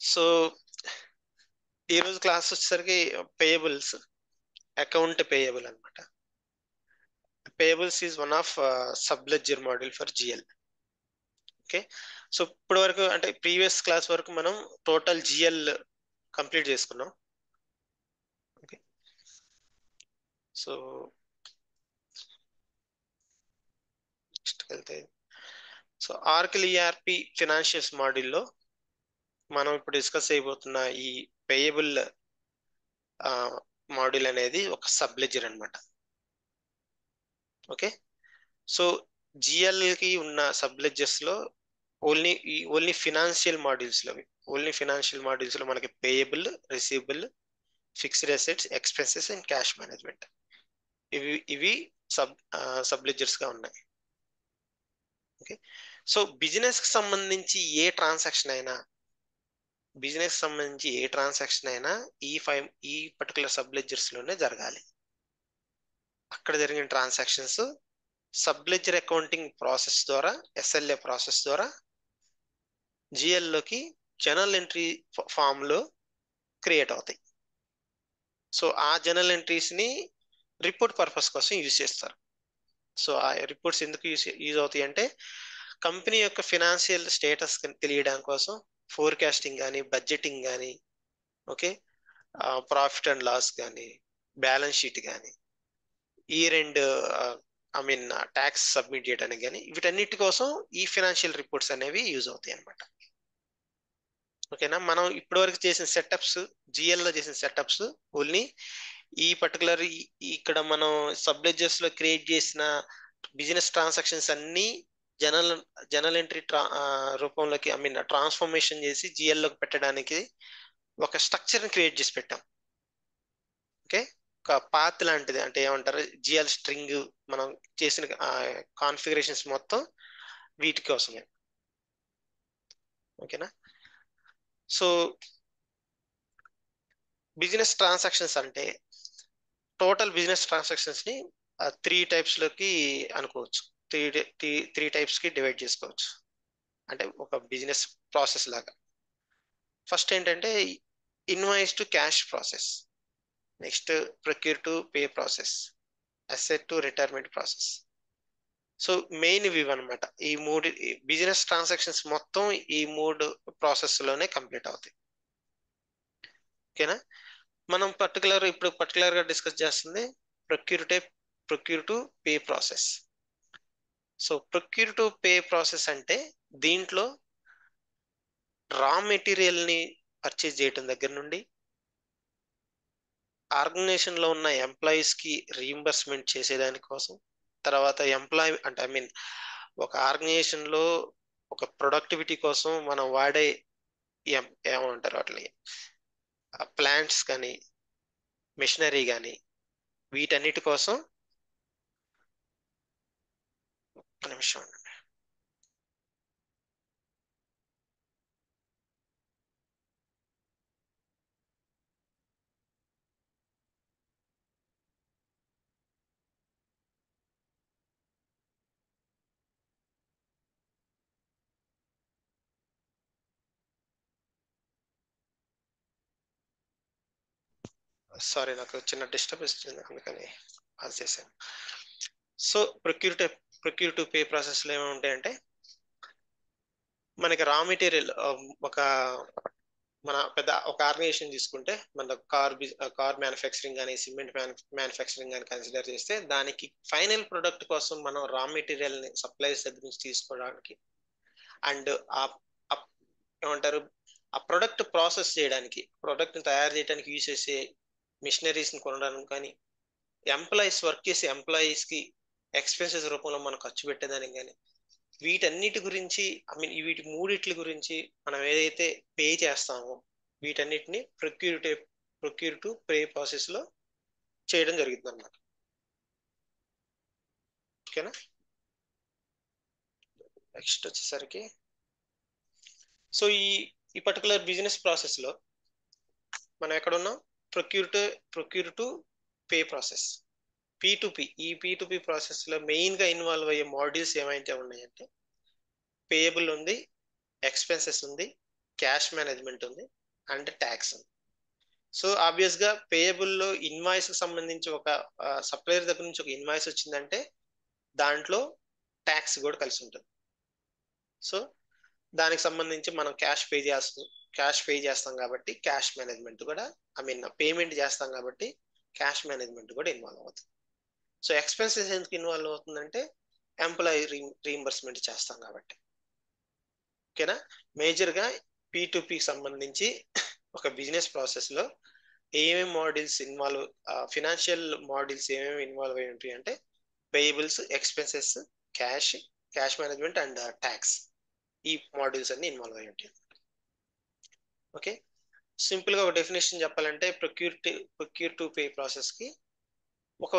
So ఈరోజు class వచ్చేసరికి payables account payable అనమాట payables is one of subledger model for GL okay so ఇప్పటి వరకు అంటే ప్రీవియస్ క్లాస్ వరకు మనం టోటల్ జిఎల్ కంప్లీట్ చేసుకున్నాం. ఓకే సో నెక్స్ట్ వెళ్తే. సో ఆర్కిల్ ఈఆర్పి ఫినాన్షియల్స్ మాడ్యూల్లో మనం ఇప్పుడు డిస్కస్ అయిపోతున్న ఈ పేయబుల్ మాడ్యూల్ అనేది ఒక సబ్లెజర్ అనమాట ఓకే సో జిఎల్కి ఉన్న సబ్లెజర్స్లో ఓన్లీ ఓన్లీ ఫినాన్షియల్ మాడ్యూల్స్లో ఓన్లీ ఫినాన్షియల్ మాడ్యూల్స్లో మనకి payable receivable fixed assets expenses and cash management ఇవి ఇవి సబ్ సబ్లెజర్స్గా ఉన్నాయి. ఓకే సో బిజినెస్కి సంబంధించి ఏ ట్రాన్సాక్షన్ అయినా బిజినెస్ సంబంధించి ఏ ట్రాన్సాక్షన్ అయినా ఈ ఫైవ్ ఈ పర్టికులర్ సబ్లెజర్స్లోనే జరగాలి. అక్కడ జరిగిన ట్రాన్సాక్షన్స్ సబ్లెజర్ అకౌంటింగ్ ప్రాసెస్ ద్వారా ఎస్ఎల్ఏ ప్రాసెస్ ద్వారా జిఎల్లోకి జనరల్ ఎంట్రీ ఫామ్లో క్రియేట్ అవుతాయి. సో ఆ జనరల్ ఎంట్రీస్ని రిపోర్ట్ పర్పస్ కోసం యూజ్ చేస్తారు. సో ఆ రిపోర్ట్స్ ఎందుకు యూజ్ యూజ్ అవుతాయి అంటే కంపెనీ యొక్క ఫినాన్షియల్ స్టేటస్ తెలియడం కోసం ఫోర్కాస్టింగ్ కానీ బడ్జెటింగ్ కానీ ఓకే ప్రాఫిట్ అండ్ లాస్ కానీ బ్యాలెన్స్ షీట్ కానీ ఈ రెండు ఐ మీన్ ట్యాక్స్ సబ్మిట్ చేయడానికి కానీ వీటన్నిటి కోసం ఈ ఫినాన్షియల్ రిపోర్ట్స్ అనేవి యూజ్ అవుతాయి అనమాట ఓకేనా? మనం ఇప్పటివరకు చేసిన సెటప్స్ జిఎల్లో చేసిన సెటప్స్ ఓన్లీ ఈ పర్టికులర్ ఇక్కడ మనం సబ్లెజర్స్లో క్రియేట్ చేసిన బిజినెస్ ట్రాన్సాక్షన్స్ అన్నీ జనరల్ జనరల్ ఎంట్రీ ట్రా రూపంలోకి ఐ మీన్ ట్రాన్స్ఫర్మేషన్ చేసి జిఎల్లోకి పెట్టడానికి ఒక స్ట్రక్చర్ని క్రియేట్ చేసి పెట్టాం. ఓకే? ఒక పాత్ లాంటిది. అంటే ఏమంటారు? జిఎల్ స్ట్రింగ్ మనం చేసిన కాన్ఫిగరేషన్స్ మొత్తం వీటి కోసమే. ఓకేనా? సో బిజినెస్ ట్రాన్సాక్షన్స్ అంటే టోటల్ బిజినెస్ ట్రాన్సాక్షన్స్ని త్రీ టైప్స్లోకి అనుకోవచ్చు. త్రీ త్రీ త్రీ టైప్స్కి డివైడ్ చేసుకోవచ్చు. అంటే ఒక బిజినెస్ ప్రాసెస్ లాగా. ఫస్ట్ ఏంటంటే invoice to cash process next procure to pay process asset to retirement process so main ఇవి అనమాట ఈ మూడు బిజినెస్ ట్రాన్సాక్షన్స్ మొత్తం ఈ మూడు ప్రాసెస్లోనే కంప్లీట్ అవుతాయి. ఓకేనా? మనం పర్టికులర్ ఇప్పుడు పర్టికులర్గా డిస్కస్ చేస్తుంది procure to procure to pay process so procure to pay process అంటే దీంట్లో రా మెటీరియల్ని పర్చేజ్ చేయటం దగ్గర నుండి ఆర్గనైజేషన్లో ఉన్న ఎంప్లాయీస్కి రీఎంబర్స్మెంట్ చేసేదాని కోసం తర్వాత ఎంప్లాయ్ అంటే ఐ మీన్ ఒక ఆర్గనైజేషన్లో ఒక ప్రొడక్టివిటీ కోసం మనం వాడే ఏమంటారు వాటిని? ప్లాంట్స్ కానీ మిషనరీ కానీ వీటన్నిటి కోసం ఒక్క నిమిషం సారీ నాకు చిన్న డిస్టర్బెన్స్ వచ్చింది అందుకని పాస్ చేశాను. So procure to procure to pay ప్రాసెస్లో ఏమి ఉంటాయంటే మనకి రా మెటీరియల్ ఒక మన పెద్ద ఒక ఆర్గనైజేషన్ తీసుకుంటే మన కార్ కార్ మ్యానుఫ్యాక్చరింగ్ కానీ సిమెంట్ మ్యానుఫ్యాక్చరింగ్ కానీ కన్సిడర్ చేస్తే దానికి ఫైనల్ ప్రొడక్ట్ కోసం మనం రా మెటీరియల్ని సప్లైస్ దగ్గర నుంచి తీసుకోవడానికి అండ్ ఆ ఏమంటారు ఆ ప్రొడక్ట్ ప్రాసెస్ చేయడానికి ప్రొడక్ట్ని తయారు చేయడానికి యూజ్ చేసే మిషనరీస్ని కొనడానికి కానీ ఎంప్లాయీస్ వర్క్ చేసే ఎంప్లాయీస్కి ఎక్స్పెన్సెస్ రూపంలో మనం ఖర్చు పెట్టేదానికి కానీ వీటన్నిటి గురించి ఐ మీన్ వీటి మూడిట్ల గురించి మనం ఏదైతే పే చేస్తామో వీటన్నిటిని procure to procure to pay ప్రాసెస్లో చేయడం జరుగుతుంది అన్నమాట ఓకేనా? నెక్స్ట్ వచ్చేసరికి సో ఈ ఈ పర్టికులర్ బిజినెస్ ప్రాసెస్లో మనం ఎక్కడ ఉన్నాం procure to procure to pay process. P to ఈ పీ టు ప్రాసెస్లో మెయిన్గా ఇన్వాల్వ్ అయ్యే మాడ్యూల్స్ ఏమైతే ఉన్నాయంటే పేయబుల్ ఉంది ఎక్స్పెన్సెస్ ఉంది క్యాష్ మేనేజ్మెంట్ ఉంది అండ్ ట్యాక్స్ ఉంది. సో ఆబ్వియస్గా పేయబుల్లో ఇన్వాయిస్కి ఇన్వాయిస్ సంబంధించి ఒక సప్లయర్ దగ్గర నుంచి ఒక ఇన్వాయిస్ వచ్చిందంటే దాంట్లో ట్యాక్స్ కూడా కలిసి ఉంటుంది. సో దానికి సంబంధించి మనం క్యాష్ పే చేస్తాం క్యాష్ పే చేస్తాం కాబట్టి క్యాష్ మేనేజ్మెంట్ కూడా ఐ మీన్ పేమెంట్ చేస్తాం కాబట్టి క్యాష్ మేనేజ్మెంట్ కూడా ఇన్వాల్వ్ అవుతుంది. సో ఎక్స్పెన్సెస్ ఎందుకు ఇన్వాల్వ్ అవుతుందంటే ఎంప్లాయీ రీఇంబర్స్మెంట్ చేస్తాం కాబట్టి. ఓకేనా? మేజర్గా పీ టు పీకి సంబంధించి ఒక బిజినెస్ ప్రాసెస్లో ఏమేమి మోడల్స్ ఇన్వాల్వ్ ఫినాన్షియల్ మోడల్స్ ఏమేమి ఇన్వాల్వ్ అయి ఉంటాయి అంటే payables expenses cash cash management and tax ఈ మోడల్స్ అన్ని ఇన్వాల్వ్ అయి ఉంటాయి. ఓకే? సింపుల్గా ఒక డెఫినేషన్ చెప్పాలంటే ప్రొక్యూర్ ప్రొక్యూర్ టు పే ప్రాసెస్కి ఒక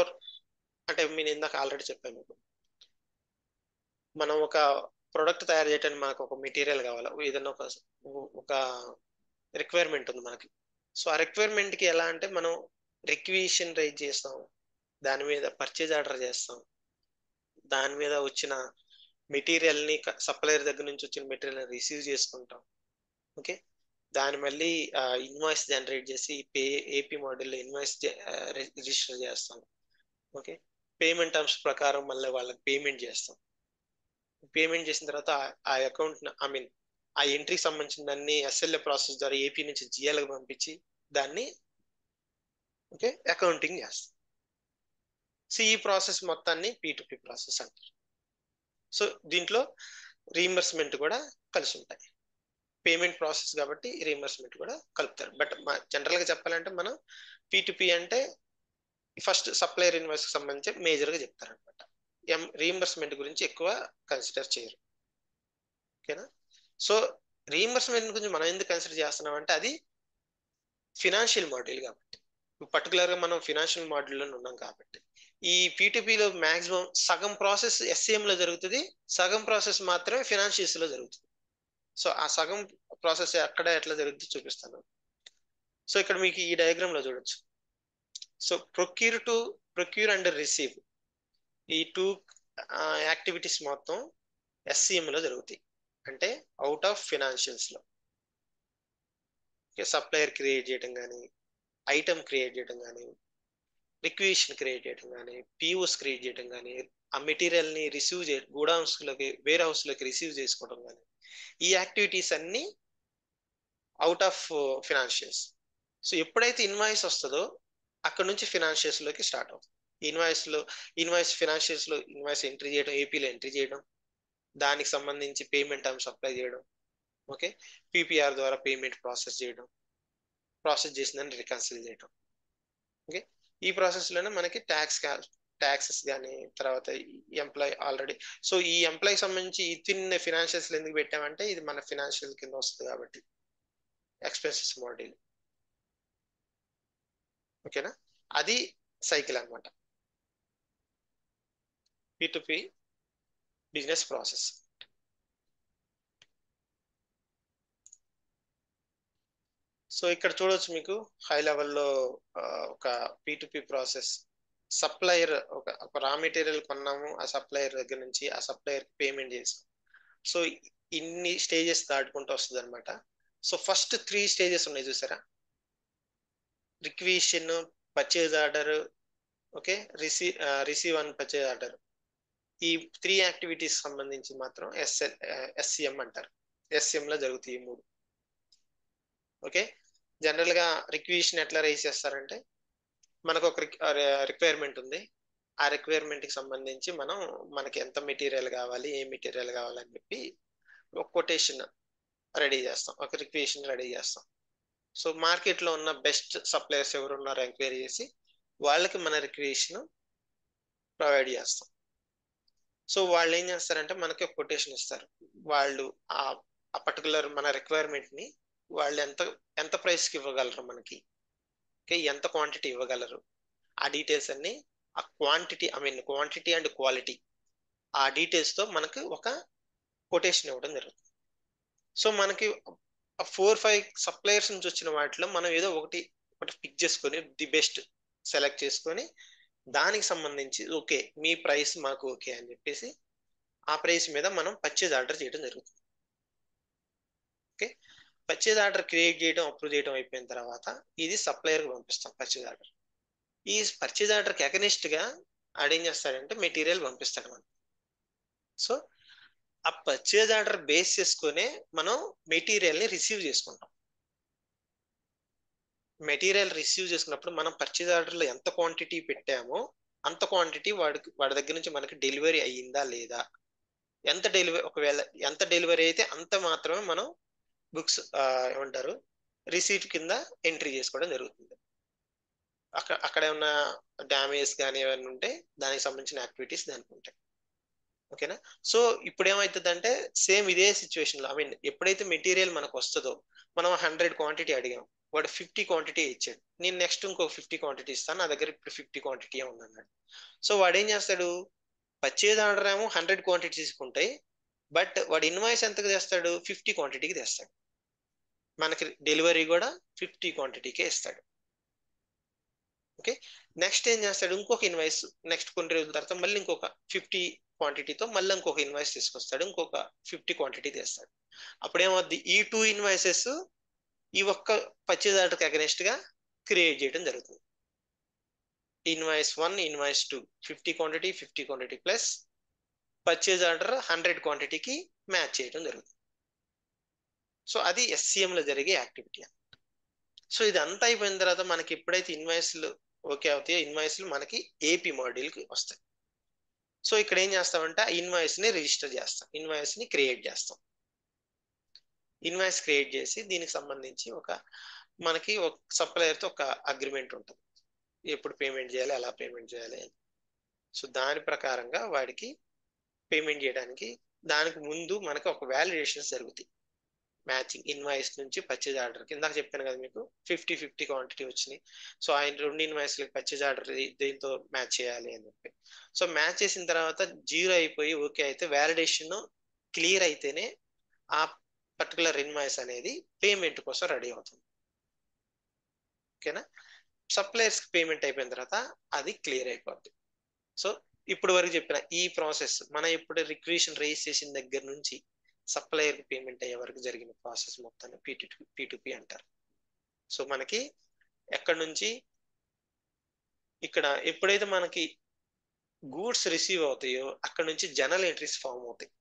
అంటే నేను ఇందాక ఆల్రెడీ చెప్పాను. మీకు మనం ఒక ప్రొడక్ట్ తయారు చేయడానికి మనకు ఒక మెటీరియల్ కావాలి? ఏదైనా ఒక ఒక రిక్వైర్మెంట్ ఉంది మనకి. సో ఆ రిక్వైర్మెంట్కి ఎలా అంటే మనం రిక్విజిషన్ రైజ్ చేస్తాం. దాని మీద పర్చేజ్ ఆర్డర్ చేస్తాం. దాని మీద వచ్చిన మెటీరియల్ని సప్లయర్ దగ్గర నుంచి వచ్చిన మెటీరియల్ని రిసీవ్ చేసుకుంటాం. ఓకే? దాని మళ్ళీ ఇన్వాయిస్ జనరేట్ చేసి పే ఏపీ మోడల్లో ఇన్వాయిస్ రిజిస్టర్ చేస్తాం. ఓకే? పేమెంట్ టర్మ్స్ ప్రకారం మళ్ళీ వాళ్ళకి పేమెంట్ చేస్తాం. పేమెంట్ చేసిన తర్వాత ఆ అకౌంట్ ఐ మీన్ ఆ ఎంట్రీకి సంబంధించిన దాన్ని ఎస్ఎల్ఏ ప్రాసెస్ ద్వారా ఏపీ నుంచి జిఎల్కి పంపించి దాన్ని ఓకే అకౌంటింగ్ చేస్తాం. సో ఈ ప్రాసెస్ మొత్తాన్ని పీ ప్రాసెస్ అంటారు. సో దీంట్లో రీఎంబర్స్మెంట్ కూడా కలిసి ఉంటాయి. పేమెంట్ ప్రాసెస్ కాబట్టి రీఎంబర్స్మెంట్ కూడా కలుపుతారు. బట్ జనరల్గా చెప్పాలంటే మనం పీ అంటే ఫస్ట్ సప్లయర్ ఇన్వాయిస్కి సంబంధించి మేజర్గా చెప్తారు అనమాట ఎం రీఎంబర్స్మెంట్ గురించి ఎక్కువ కన్సిడర్ చేయరు. ఓకేనా? సో రీఎంబర్స్మెంట్ గురించి మనం ఎందుకు కన్సిడర్ చేస్తున్నాం అంటే అది ఫినాన్షియల్ మోడల్ కాబట్టి. పర్టికులర్గా మనం ఫినాన్షియల్ మోడల్లో ఉన్నాం కాబట్టి. ఈ పీటీపీలో మాక్సిమం సగం ప్రాసెస్ ఎస్సీఎంలో జరుగుతుంది సగం ప్రాసెస్ మాత్రమే ఫినాన్షియల్స్లో జరుగుతుంది. సో ఆ సగం ప్రాసెస్ ఎక్కడ ఎట్లా జరుగుతుంది చూపిస్తాను. సో ఇక్కడ మీకు ఈ డయాగ్రామ్లో చూడొచ్చు. So procure to procure and receive ఈ టూ యాక్టివిటీస్ మొత్తం ఎస్సీఎంలో జరుగుతాయి. అంటే అవుట్ ఆఫ్ ఫినాన్షియల్స్లో సప్లయర్ క్రియేట్ చేయడం కానీ ఐటమ్ క్రియేట్ చేయడం కానీ రిక్వేషన్ క్రియేట్ చేయడం కానీ పిఓస్ క్రియేట్ చేయడం కానీ ఆ మెటీరియల్ని రిసీవ్ చే గోడౌన్స్లోకి వేర్ హౌస్లోకి రిసీవ్ చేసుకోవడం కానీ ఈ యాక్టివిటీస్ అన్నీ అవుట్ ఆఫ్ ఫినాన్షియల్స్ సో ఎప్పుడైతే ఇన్వాయిస్ వస్తుందో అక్కడ నుంచి ఫినాన్షియల్స్లోకి స్టార్ట్ అవుతుంది. ఇన్వాయిస్లో ఇన్వాయిస్ ఫినాన్షియల్స్లో ఇన్వాయిస్ ఎంట్రీ చేయడం ఏపీలో ఎంట్రీ చేయడం దానికి సంబంధించి పేమెంట్ టర్మ్స్ అప్లై చేయడం ఓకే? పీపీఆర్ ద్వారా పేమెంట్ ప్రాసెస్ చేయడం ప్రాసెస్ చేసిందని రికన్సిల్ చేయడం ఓకే? ఈ ప్రాసెస్లోనే మనకి ట్యాక్స్ ట్యాక్సెస్ కానీ తర్వాత ఎంప్లాయ్ ఆల్రెడీ సో ఈ ఎంప్లాయ్ సంబంధించి ఇతిన్ ఫినాన్షియల్స్ ఎందుకు పెట్టామంటే ఇది మన ఫినాన్షియల్ కింద వస్తుంది కాబట్టి ఎక్స్పెన్సెస్ మోడల్. ఓకేనా? అది సైకిల్ అనమాట పి బిజినెస్ ప్రాసెస్. సో ఇక్కడ చూడవచ్చు మీకు హై లెవెల్లో ఒక పి ప్రాసెస్. సప్లయర్ ఒక ఒక రా మెటీరియల్ కొన్నాము ఆ సప్లయర్ దగ్గర నుంచి ఆ సప్లయర్ పేమెంట్ చేసాం. సో ఇన్ని స్టేజెస్ దాటుకుంటూ వస్తుంది అనమాట సో ఫస్ట్ త్రీ స్టేజెస్ ఉన్నాయి చూసారా? Requisition purchase order okay? Receive receive and purchase order. ఈ త్రీ యాక్టివిటీస్ సంబంధించి మాత్రం ఎస్ఎల్ ఎస్సిఎం అంటారు. ఎస్సిఎంలో జరుగుతాయి ఈ మూడు. ఓకే? జనరల్గా గా ఎట్లా రైజ్ చేస్తారంటే మనకు ఒక రిక్వైర్మెంట్ ఉంది. ఆ రిక్వైర్మెంట్కి సంబంధించి మనం మనకి ఎంత మెటీరియల్ కావాలి ఏ మెటీరియల్ కావాలని చెప్పి ఒక కొటేషన్ రెడీ చేస్తాం. ఒక రిక్వేషన్ రెడీ చేస్తాం. సో మార్కెట్లో ఉన్న బెస్ట్ సప్లయర్స్ ఎవరు ఉన్నారో ఎంక్వైరీ చేసి వాళ్ళకి మన రిక్రియేషన్ ప్రొవైడ్ చేస్తాం. సో వాళ్ళు ఏం చేస్తారంటే మనకి కొటేషన్ ఇస్తారు. వాళ్ళు ఆ పర్టికులర్ మన రిక్వైర్మెంట్ని వాళ్ళు ఎంత ఎంత ప్రైస్కి ఇవ్వగలరు మనకి? ఓకే ఎంత క్వాంటిటీ ఇవ్వగలరు? ఆ డీటెయిల్స్ అన్ని ఆ quantity I mean quantity and quality ఆ డీటెయిల్స్తో మనకు మనకి ఒక కొటేషన్ ఇవ్వడం జరుగుతుంది. సో మనకి ఫోర్ ఫైవ్ సప్లయర్స్ నుంచి వచ్చిన వాటిలో మనం ఏదో ఒకటి ఒకటి పిక్ చేసుకొని ది బెస్ట్ సెలెక్ట్ చేసుకొని దానికి సంబంధించి ఓకే మీ ప్రైస్ మాకు ఓకే అని చెప్పేసి ఆ ప్రైస్ మీద మనం పర్చేజ్ ఆర్డర్ చేయడం జరుగుతుంది. ఓకే? పర్చేజ్ ఆర్డర్ క్రియేట్ చేయడం అప్రూవ్ చేయడం అయిపోయిన తర్వాత ఇది సప్లయర్కి పంపిస్తాం పర్చేజ్ ఆర్డర్ ఈ పర్చేజ్ ఆర్డర్కి అగనిస్ట్గా ఆడేం చేస్తాడంటే మెటీరియల్ పంపిస్తాడు మనం సో ఆ పర్చేజ్ ఆర్డర్ బేస్ చేసుకునే మనం మెటీరియల్ని రిసీవ్ చేసుకుంటాం. మెటీరియల్ రిసీవ్ చేసుకున్నప్పుడు మనం పర్చేజ్ ఆర్డర్లో ఎంత క్వాంటిటీ పెట్టామో అంత క్వాంటిటీ వాడికి వాడి దగ్గర నుంచి మనకి డెలివరీ అయ్యిందా లేదా? ఎంత డెలివరీ ఒకవేళ ఎంత డెలివరీ అయితే అంత మాత్రమే మనం బుక్స్ ఏమంటారు రిసీట్ కింద ఎంట్రీ చేసుకోవడం జరుగుతుంది. అక్కడ అక్కడ ఏమన్నా డ్యామేజ్ కానీ ఏమైనా ఉంటే దానికి సంబంధించిన యాక్టివిటీస్ దానికి ఉంటాయి. ఓకేనా? సో ఇప్పుడు ఏమవుతుందంటే సేమ్ ఇదే సిచ్యువేషన్లో ఐ మీన్ ఎప్పుడైతే మెటీరియల్ మనకు వస్తుందో మనం హండ్రెడ్ క్వాంటిటీ అడిగాం వాడు ఫిఫ్టీ క్వాంటిటీ ఇచ్చాడు నేను నెక్స్ట్ ఇంకొక ఫిఫ్టీ క్వాంటిటీ ఇస్తాను నా దగ్గర ఇప్పుడు ఫిఫ్టీ క్వాంటిటీ ఉందన్నాడు. సో వాడు ఏం చేస్తాడు వచ్చేది ఆర్డర్ ఏమో హండ్రెడ్ క్వాంటిటీ తీసుకుంటాయి బట్ వాడు ఇన్వాయిస్ ఎంతకు తెస్తాడు? ఫిఫ్టీ క్వాంటిటీకి తెస్తాడు. మనకి డెలివరీ కూడా ఫిఫ్టీ క్వాంటిటీకే ఇస్తాడు. ఓకే? నెక్స్ట్ ఏం చేస్తాడు? ఇంకొక ఇన్వాయిస్ నెక్స్ట్ కొన్ని రోజుల తర్వాత మళ్ళీ ఇంకొక ఫిఫ్టీ క్వాంటిటీతో మళ్ళీ ఇంకొక ఇన్వాయిస్ తీసుకొస్తాడు ఇంకొక ఫిఫ్టీ క్వాంటిటీ తెస్తాడు. అప్పుడు ఏమవుద్ది ఈ టూ ఇన్వాయిసెస్ ఈ ఒక్క పర్చేజ్ ఆర్డర్కి అగనెస్ట్గా క్రియేట్ చేయడం జరుగుతుంది. Invoice one invoice two fifty quantity fifty quantity plus purchase order hundred క్వాంటిటీకి మ్యాచ్ చేయడం జరుగుతుంది. సో అది ఎస్సీఎంలో జరిగే యాక్టివిటీ సో ఇది అంతా అయిపోయిన తర్వాత మనకి ఎప్పుడైతే ఇన్వాయిస్లు ఓకే అవుతాయో ఇన్వాయిస్లు మనకి ఏపీ కి వస్తాయి. సో ఇక్కడ ఏం చేస్తామంటే? ఆ ఇన్వాయిస్ని రిజిస్టర్ చేస్తాం. ఇన్వాయిస్ని క్రియేట్ చేస్తాం. ఇన్వాయిస్ క్రియేట్ చేసి దీనికి సంబంధించి ఒక మనకి ఒక సప్లయర్తో ఒక అగ్రిమెంట్ ఉంటుంది. ఎప్పుడు పేమెంట్ చేయాలి ఎలా పేమెంట్ చేయాలి అని. సో దాని ప్రకారంగా వాడికి పేమెంట్ చేయడానికి దానికి ముందు మనకి ఒక వ్యాలిడేషన్స్ జరుగుతాయి. మ్యాచింగ్ ఇన్వాయిస్ నుంచి పర్చేజ్ ఆర్డర్ ఇందాక చెప్పాను కదా మీకు ఫిఫ్టీ ఫిఫ్టీ క్వాంటిటీ వచ్చినాయి. సో ఆయన రెండు ఇన్వాయిస్లకి పర్చేజ్ ఆర్డర్ దీంతో మ్యాచ్ చేయాలి అని చెప్పి. సో మ్యాచ్ చేసిన తర్వాత జీరో అయిపోయి ఓకే అయితే వ్యాలిడేషన్ క్లియర్ అయితేనే ఆ పర్టికులర్ ఇన్వాయిస్ అనేది పేమెంట్ కోసం రెడీ అవుతుంది. ఓకేనా సప్లయర్స్ పేమెంట్ అయిపోయిన తర్వాత అది క్లియర్ అయిపోద్ది. సో ఇప్పుడు వరకు చెప్పిన ఈ ప్రాసెస్ మనం ఇప్పుడు రిక్రియేషన్ రేస్ చేసిన దగ్గర నుంచి సప్లయర్ పేమెంట్ అయ్యే వరకు జరిగిన ప్రాసెస్ మొత్తాన్ని పీటీ పీటుపి అంటారు. సో మనకి ఎక్కడి నుంచి ఇక్కడ ఎప్పుడైతే మనకి గూడ్స్ రిసీవ్ అవుతాయో అక్కడ నుంచి జనరల్ ఎంట్రీస్ ఫామ్ అవుతాయి.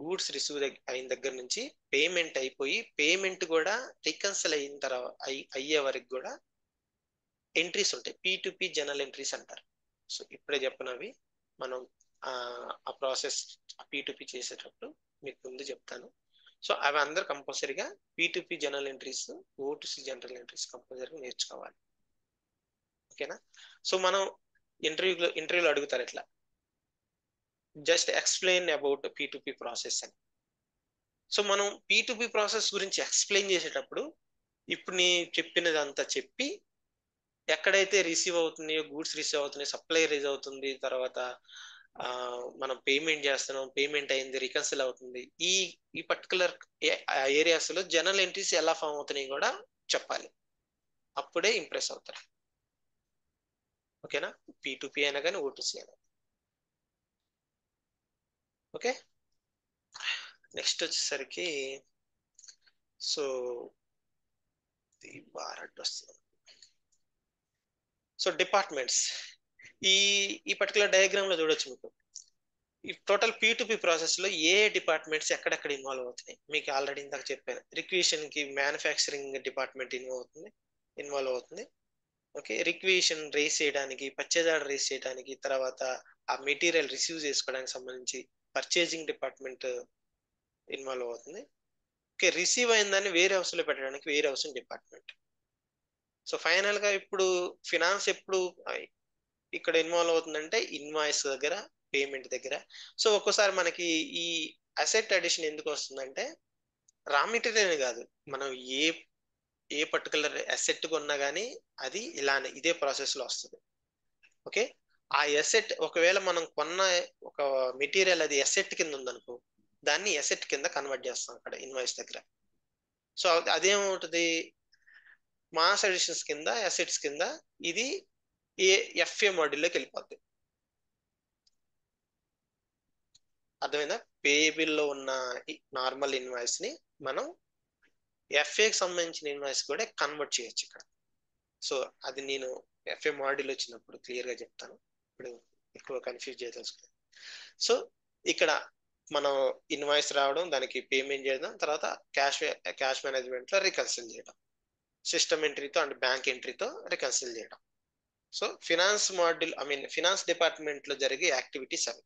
గూడ్స్ రిసీవ్ అయిన దగ్గర నుంచి పేమెంట్ అయిపోయి పేమెంట్ కూడా రికన్సల్ అయిన తర్వాత అయ్యే వరకు కూడా ఎంట్రీస్ ఉంటాయి. P to P general entries అంటారు. సో ఇప్పుడే చెప్పినవి మనం ఆ ప్రాసెస్ పీ టు పీ చేసేటప్పుడు మీకు ముందు చెప్తాను. సో అవి అందరు కంపల్సరీగా P general entries OTC general entries కంపల్సరీగా నేర్చుకోవాలి. ఓకేనా? సో మనం ఇంటర్వ్యూలో ఇంటర్వ్యూలో అడుగుతారు ఎట్లా just explain about P process అని. సో మనం పీ పీ ప్రాసెస్ గురించి ఎక్స్ప్లెయిన్ చేసేటప్పుడు ఇప్పుడు నీ చెప్పినదంతా చెప్పి ఎక్కడైతే రిసీవ్ అవుతున్నాయో గూడ్స్ రిసీవ్ అవుతున్నాయి సప్లై రిసీవ్ అవుతుంది తర్వాత మనం పేమెంట్ చేస్తున్నాం పేమెంట్ అయింది రికన్సిల్ అవుతుంది. ఈ ఈ పర్టికులర్ ఏరియాస్లో జనరల్ ఎంట్రీస్ ఎలా ఫామ్ అవుతున్నాయి కూడా చెప్పాలి. అప్పుడే ఇంప్రెస్ అవుతారు. ఓకేనా? పీ పీ అయినా కానీ ఓటీసీ అయినా ఓకే? నెక్స్ట్ వచ్చేసరికి సో భారత్ వస్తుంది సో డిపార్ట్మెంట్స్. ఈ ఈ పర్టికులర్ డయాగ్రామ్లో చూడొచ్చు మీకు. ఈ టోటల్ పీ టు పీ ప్రాసెస్లో ఏ డిపార్ట్మెంట్స్ ఎక్కడెక్కడ ఇన్వాల్వ్ అవుతున్నాయి? మీకు ఆల్రెడీ ఇందాక చెప్పాను. రిక్వియేషన్కి మ్యానుఫ్యాక్చరింగ్ డిపార్ట్మెంట్ ఇన్వాల్వ్ అవుతుంది ఇన్వాల్వ్ అవుతుంది. ఓకే రిక్వియేషన్ రేస్ చేయడానికి పర్చేజ్ ఆర్డర్ రేస్ చేయడానికి తర్వాత ఆ మెటీరియల్ రిసీవ్ చేసుకోవడానికి సంబంధించి పర్చేజింగ్ డిపార్ట్మెంట్ ఇన్వాల్వ్ అవుతుంది. ఓకే రిసీవ్ అయిన దాన్ని వేరే హౌస్లో పెట్టడానికి వేరే హౌసింగ్ డిపార్ట్మెంట్ సో ఫైనల్గా ఇప్పుడు ఫినాన్స్ ఎప్పుడు ఇక్కడ ఇన్వాల్వ్ అవుతుందంటే ఇన్వాయిస్ దగ్గర పేమెంట్ దగ్గర. సో ఒక్కోసారి మనకి ఈ అసెట్ అడిషన్ ఎందుకు వస్తుందంటే రా మెటీరియల్ కాదు. మనం ఏ ఏ పర్టికులర్ అసెట్ కొన్నా కానీ అది ఇలానే ఇదే ప్రాసెస్లో వస్తుంది. ఓకే? ఆ ఎసెట్ ఒకవేళ మనం కొన్న ఒక మెటీరియల్ అది ఎసెట్ కింద ఉందనుకో దాన్ని ఎసెట్ కింద కన్వర్ట్ చేస్తాం అక్కడ ఇన్వాయిస్ దగ్గర. సో అదేమవుతుంది? మాస్ అడిషన్స్ కింద అసెట్స్ కింద ఇది ఏ ఎఫ్ఏ మాడ్యూల్లోకి వెళ్ళిపోద్ది. అర్థమైందా? పేబిల్లో ఉన్న నార్మల్ ఇన్వాయిస్ని మనం ఎఫ్ఏకి సంబంధించిన ఇన్వాయిస్ కూడా కన్వర్ట్ చేయొచ్చు ఇక్కడ. సో అది నేను ఎఫ్ఏ మాడ్యూల్ వచ్చినప్పుడు క్లియర్గా చెప్తాను. ఇప్పుడు ఎక్కువ కన్ఫ్యూజ్ చేయదలుచుకోలేదు సో ఇక్కడ మనం ఇన్వాయిస్ రావడం దానికి పేమెంట్ చేయడం తర్వాత క్యాష్ క్యాష్ మేనేజ్మెంట్లో రికన్సిల్ చేయడం. సిస్టమ్ ఎంట్రీతో అండ్ బ్యాంక్ ఎంట్రీతో రికన్సిల్ చేయడం. So finance module I mean finance డిపార్ట్మెంట్లో జరిగే యాక్టివిటీస్ అవి.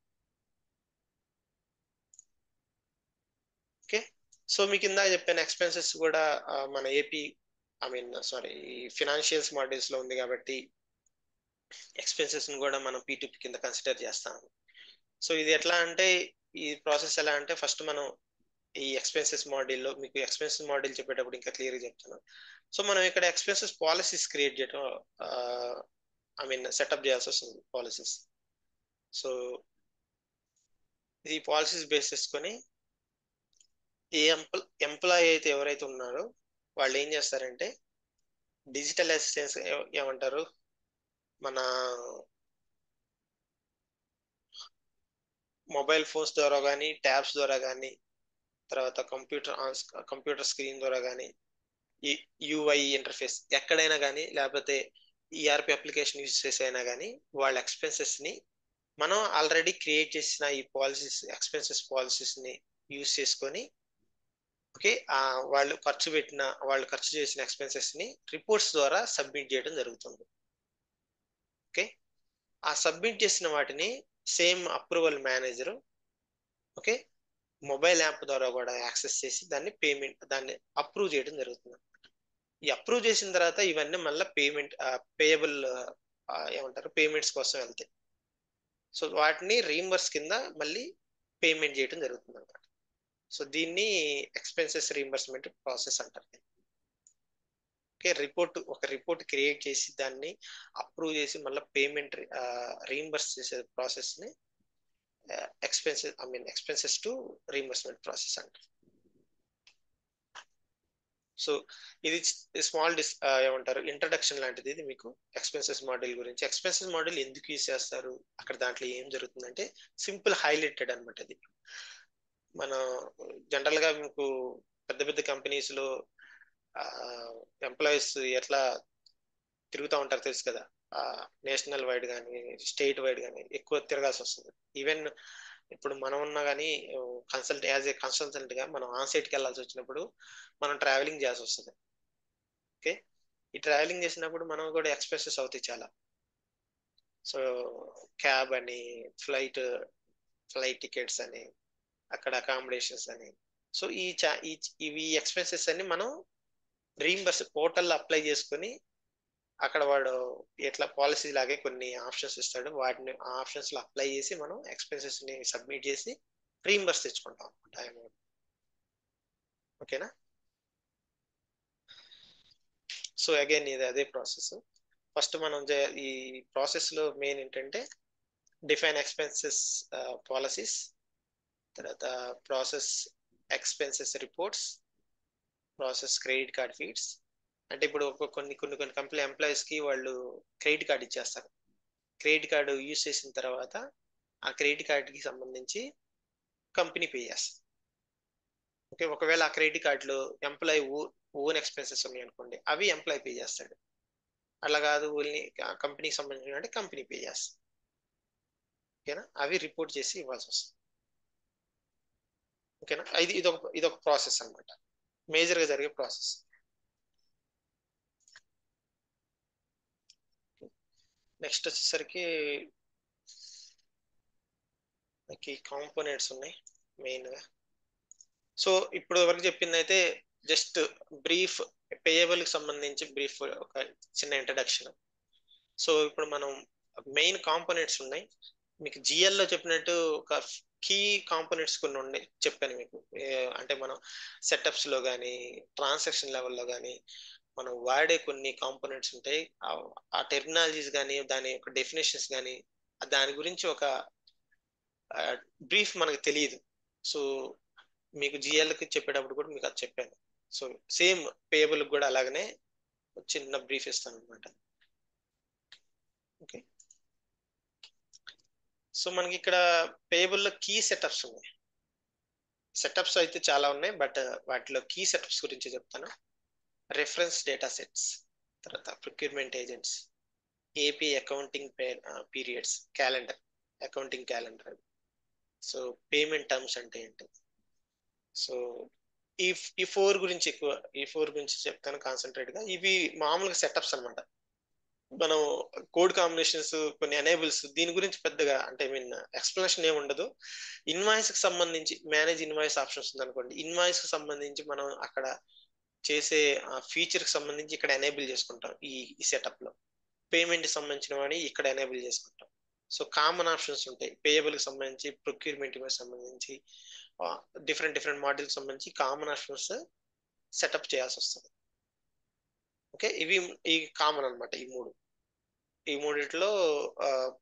ఓకే? సో మీకు ఇందాక చెప్పిన ఎక్స్పెన్సెస్ కూడా మన AP I mean sorry financials మాడ్యూల్స్లో ఉంది కాబట్టి ఎక్స్పెన్సెస్ కూడా మనం పీటీపీ కింద కన్సిడర్ చేస్తాము. సో ఇది ఎట్లా అంటే ఈ ప్రాసెస్ ఎలా అంటే ఫస్ట్ మనం ఈ ఎక్స్పెన్సెస్లో మీకు ఎక్స్పెన్సెస్ మోడల్ చెప్పేటప్పుడు ఇంకా క్లియర్గా చెప్తాను సో మనం ఇక్కడ ఎక్స్పెన్సెస్ పాలసీస్ క్రియేట్ చేయడం ఐ మీన్ సెటప్ చేయాల్సి వస్తుంది పాలసీస్ సో ఈ పాలసీస్ బేస్ చేసుకొని ఏ ఎంప్ల ఎంప్లాయీ అయితే ఎవరైతే ఉన్నారో వాళ్ళు ఏం చేస్తారంటే డిజిటల్ అసిస్టెన్స్ ఏమంటారు? మన మొబైల్ ఫోన్స్ ద్వారా కానీ ట్యాబ్స్ ద్వారా కానీ తర్వాత కంప్యూటర్ కంప్యూటర్ స్క్రీన్ ద్వారా కానీ ఈ యూఐ ఇంటర్ఫేస్ ఎక్కడైనా కానీ లేకపోతే ఈఆర్పి అప్లికేషన్ యూజ్ చేసి అయినా కానీ వాళ్ళ ఎక్స్పెన్సెస్ని మనం ఆల్రెడీ క్రియేట్ చేసిన ఈ పాలసీస్ ఎక్స్పెన్సెస్ పాలసీస్ని యూజ్ చేసుకొని ఓకే వాళ్ళు ఖర్చు పెట్టిన వాళ్ళు ఖర్చు చేసిన ఎక్స్పెన్సెస్ని రిపోర్ట్స్ ద్వారా సబ్మిట్ చేయడం జరుగుతుంది. ఓకే ఆ సబ్మిట్ చేసిన వాటిని same approval manager okay mobile app ద్వారా కూడా యాక్సెస్ చేసి దాన్ని పేమెంట్ దాన్ని అప్రూవ్ చేయడం జరుగుతుంది. ఈ అప్రూవ్ చేసిన తర్వాత ఇవన్నీ మళ్ళీ పేమెంట్ పేయబుల్ ఏమంటారు పేమెంట్స్ కోసం వెళ్తాయి. సో వాటిని రీంబర్స్ కింద మళ్ళీ పేమెంట్ చేయడం జరుగుతుంది అనమాట సో దీన్ని ఎక్స్పెన్సెస్ రీంబర్స్మెంట్ ప్రాసెస్ అంటారు. ఓకే రిపోర్ట్ ఒక రిపోర్ట్ క్రియేట్ చేసి దాన్ని అప్రూవ్ చేసి మళ్ళీ పేమెంట్ రీంబర్స్ చేసే ప్రాసెస్ని expenses I mean expenses to reimbursement process అంటారు. సో ఇది స్మాల్ డిస్ ఏమంటారు ఇంట్రడక్షన్ లాంటిది ఇది మీకు. ఎక్స్పెన్సెస్ మోడల్ గురించి. ఎక్స్పెన్సెస్ మోడల్ ఎందుకు యూజ్ చేస్తారు? అక్కడ దాంట్లో ఏం జరుగుతుందంటే సింపుల్ హైలైటెడ్ అనమాట అది. మన జనరల్గా మీకు పెద్ద పెద్ద కంపెనీస్లో ఎంప్లాయీస్ ఎట్లా తిరుగుతూ ఉంటారు తెలుసు కదా. నేషనల్ వైడ్ కానీ స్టేట్ వైడ్ కానీ ఎక్కువ తిరగాల్సి వస్తుంది. ఈవెన్ ఇప్పుడు మనం ఉన్నా కానీ కన్సల్ట్ యాజ్ ఏ కన్సల్టెంట్గా మనం ఆన్ సైట్కి వెళ్ళాల్సి వచ్చినప్పుడు మనం ట్రావెలింగ్ చేయాల్సి వస్తుంది. ఓకే? ఈ ట్రావెలింగ్ చేసినప్పుడు మనం కూడా ఎక్స్పెన్సెస్ అవుతాయి చాలా. సో క్యాబ్ అని ఫ్లైట్ ఫ్లైట్ టికెట్స్ అని అక్కడ అకామిడేషన్స్ అని. సో ఈ చా ఇవి ఎక్స్పెన్సెస్ అన్ని మనం రీంబర్స్ పోర్టల్లో అప్లై చేసుకొని అక్కడ వాడు ఎట్లా పాలసీ లాగే కొన్ని ఆప్షన్స్ ఇస్తాడు. వాటిని ఆ ఆప్షన్స్లో అప్లై చేసి మనం ఎక్స్పెన్సెస్ని సబ్మిట్ చేసి రీంబర్స్ తెచ్చుకుంటాం అనమాట ఓకేనా? సో అగైన్ ఇది అదే ప్రాసెస్ ఫస్ట్ మనం ఈ ప్రాసెస్లో మెయిన్ ఏంటంటే డిఫైన్ ఎక్స్పెన్సెస్ పాలసీస్ తర్వాత process expenses reports process credit card feeds అంటే ఇప్పుడు కొన్ని కొన్ని కొన్ని కంపెనీ ఎంప్లాయీస్కి వాళ్ళు క్రెడిట్ కార్డు ఇచ్చేస్తారు. క్రెడిట్ కార్డు యూజ్ చేసిన తర్వాత ఆ క్రెడిట్ కార్డుకి సంబంధించి కంపెనీ పే చేస్తుంది ఓకే ఒకవేళ ఆ క్రెడిట్ కార్డులో ఎంప్లాయీ ఓన్ ఎక్స్పెన్సెస్ ఉన్నాయి అనుకోండి అవి ఎంప్లాయీ పే చేస్తాడు. అట్లా కాదు ఓన్లీ కంపెనీకి సంబంధించిన అంటే కంపెనీ పే చేస్తుంది ఓకేనా అవి రిపోర్ట్ చేసి ఇవ్వాల్సి వస్తుంది. ఓకేనా ఇది ఇదొక ఇదొక ప్రాసెస్ అనమాట మేజర్గా జరిగే ప్రాసెస్ నెక్స్ట్ వచ్చేసరికి మనకి కాంపోనెంట్స్ ఉన్నాయి మెయిన్గా. సో ఇప్పుడు వరకు చెప్పింది అయితే జస్ట్ బ్రీఫ్ పేయబుల్కి సంబంధించి బ్రీఫ్ ఒక చిన్న ఇంట్రడక్షన్ సో ఇప్పుడు మనం మెయిన్ కాంపోనెంట్స్ ఉన్నాయి. మీకు జిఎల్లో చెప్పినట్టు ఒక కీ కాంపోనెంట్స్ కొన్ని ఉన్నాయి చెప్పాను మీకు. అంటే మనం సెటప్స్లో కానీ ట్రాన్సాక్షన్ లెవెల్లో కానీ మనం వాడే కొన్ని కాంపోనెంట్స్ ఉంటాయి. ఆ టెర్మినాలజీస్ కానీ దాని యొక్క డెఫినేషన్స్ కానీ దాని గురించి ఒక బ్రీఫ్ మనకు తెలియదు. సో మీకు జిఎల్కి చెప్పేటప్పుడు కూడా మీకు అది చెప్పాను. సో సేమ్ పేయబుల్ కూడా అలాగనే చిన్న బ్రీఫ్ ఇస్తాను అనమాట ఓకే సో మనకి ఇక్కడ పేయబుల్లో కీ సెటప్స్ ఉన్నాయి. సెటప్స్ అయితే చాలా ఉన్నాయి బట్ వాటిలో కీ సెటప్స్ గురించి చెప్తాను. రెఫరెన్స్ డేటా సెట్స్ తర్వాత procurement agents AP accounting periods calendar accounting calendar so payment terms అంటే ఏంటి? సో ఈ ఈ ఫోర్ గురించి ఎక్కువ ఈ ఫోర్ గురించి చెప్తాను కాన్సన్ట్రేట్గా ఇవి మామూలుగా సెటప్స్ అనమాట మనం కోడ్ కాంబినేషన్స్ కొన్ని ఎనేబుల్స్ దీని గురించి పెద్దగా అంటే ఐ మీన్ ఎక్స్ప్లెనేషన్ ఏమి ఉండదు. ఇన్వాయిస్కి సంబంధించి మేనేజ్ ఇన్వాయిస్ ఆప్షన్స్ ఉందనుకోండి. ఇన్వాయిస్కి సంబంధించి మనం అక్కడ చేసే ఫీచర్కి సంబంధించి ఇక్కడ ఎనేబుల్ చేసుకుంటాం ఈ ఈ సెటప్లో. పేమెంట్కి సంబంధించిన వాడిని ఇక్కడ ఎనేబుల్ చేసుకుంటాం. సో కామన్ ఆప్షన్స్ ఉంటాయి. పేయబుల్కి సంబంధించి ప్రొక్యూర్మెంట్కి సంబంధించి డిఫరెంట్ డిఫరెంట్ మాడ్యూల్ సంబంధించి కామన్ ఆప్షన్స్ సెటప్ చేయాల్సి వస్తుంది. ఓకే ఇవి ఈ కామన్ అన్నమాట ఈ మూడు. ఈ మూడిట్లో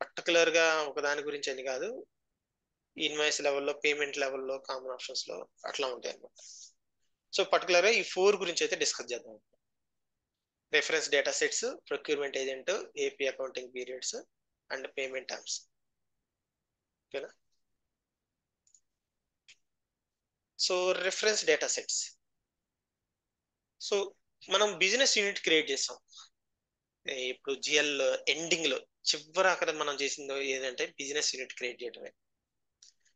పర్టికులర్గా ఒక దాని గురించి అని కాదు. ఇన్వాయిస్ లెవెల్లో పేమెంట్ లెవెల్లో కామన్ ఆప్షన్స్లో అట్లా ఉంటాయి అన్నమాట సో పర్టికులర్ ఈ ఫోర్ గురించి అయితే డిస్కస్ చేద్దాం. Reference data sets procurement agent AP accounting periods and payment terms ఓకేనా so reference data sets so మనం బిజినెస్ యూనిట్ క్రియేట్ చేస్తాం. ఇప్పుడు జిఎల్ ఎండింగ్లో చివరి అక్కడ మనం చేసిందో ఏదంటే బిజినెస్ యూనిట్ క్రియేట్ చేయడమే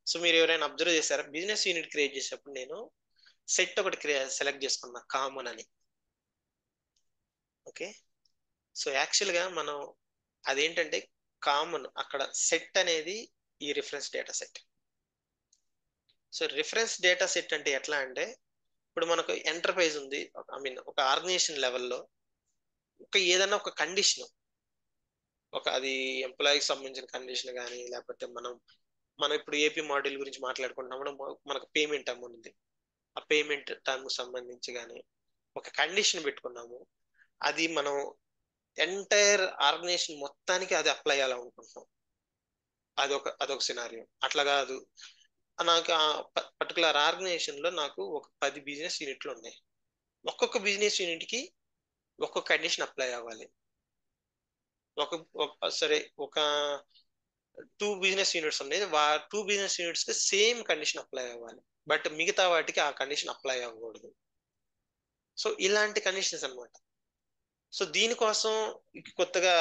సో మీరు ఎవరైనా అబ్జర్వ్ చేశారా? బిజినెస్ యూనిట్ క్రియేట్ చేసేటప్పుడు నేను సెట్ ఒకటి సెలెక్ట్ చేసుకుందాం కామన్ అని. ఓకే? సో యాక్చువల్గా మనం అదేంటంటే కామన్ అక్కడ సెట్ అనేది ఈ reference data set. So reference data set అంటే ఎట్లా అంటే ఇప్పుడు మనకు ఎంటర్ప్రైజ్ ఉంది. ఐ మీన్ ఒక ఆర్గనైజేషన్ లెవెల్లో ఒక ఏదైనా ఒక కండిషన్. ఒక అది ఎంప్లాయీకి సంబంధించిన కండిషన్ కానీ లేకపోతే మనం మనం ఇప్పుడు ఏపీ మోడల్ గురించి మాట్లాడుకుంటున్నాం. మనకు పేమెంట్ అమౌంట్ ఉంది. ఆ పేమెంట్ టర్మ్ సంబంధించి కానీ ఒక కండిషన్ పెట్టుకున్నాము. అది మనం ఎంటైర్ ఆర్గనైజేషన్ మొత్తానికి అది అప్లై అవ్వాలనుకుంటున్నాం అదొక అదొక సినారియో. అట్లా కాదు. నాకు ఆ పర్టికులర్ ఆర్గనైజేషన్లో నాకు ఒక పది బిజినెస్ యూనిట్లు ఉన్నాయి. ఒక్కొక్క బిజినెస్ యూనిట్కి ఒక్కొక్క కండిషన్ అప్లై అవ్వాలి. ఒక సరే ఒక టూ బిజినెస్ యూనిట్స్ ఉన్నాయి. వా టూ బిజినెస్ యూనిట్స్కి సేమ్ కండిషన్ అప్లై అవ్వాలి. బట్ మిగతా వాటికి ఆ కండిషన్ అప్లై అవ్వకూడదు. సో ఇలాంటి కండిషన్స్ అనమాట సో దీనికోసం కొత్తగా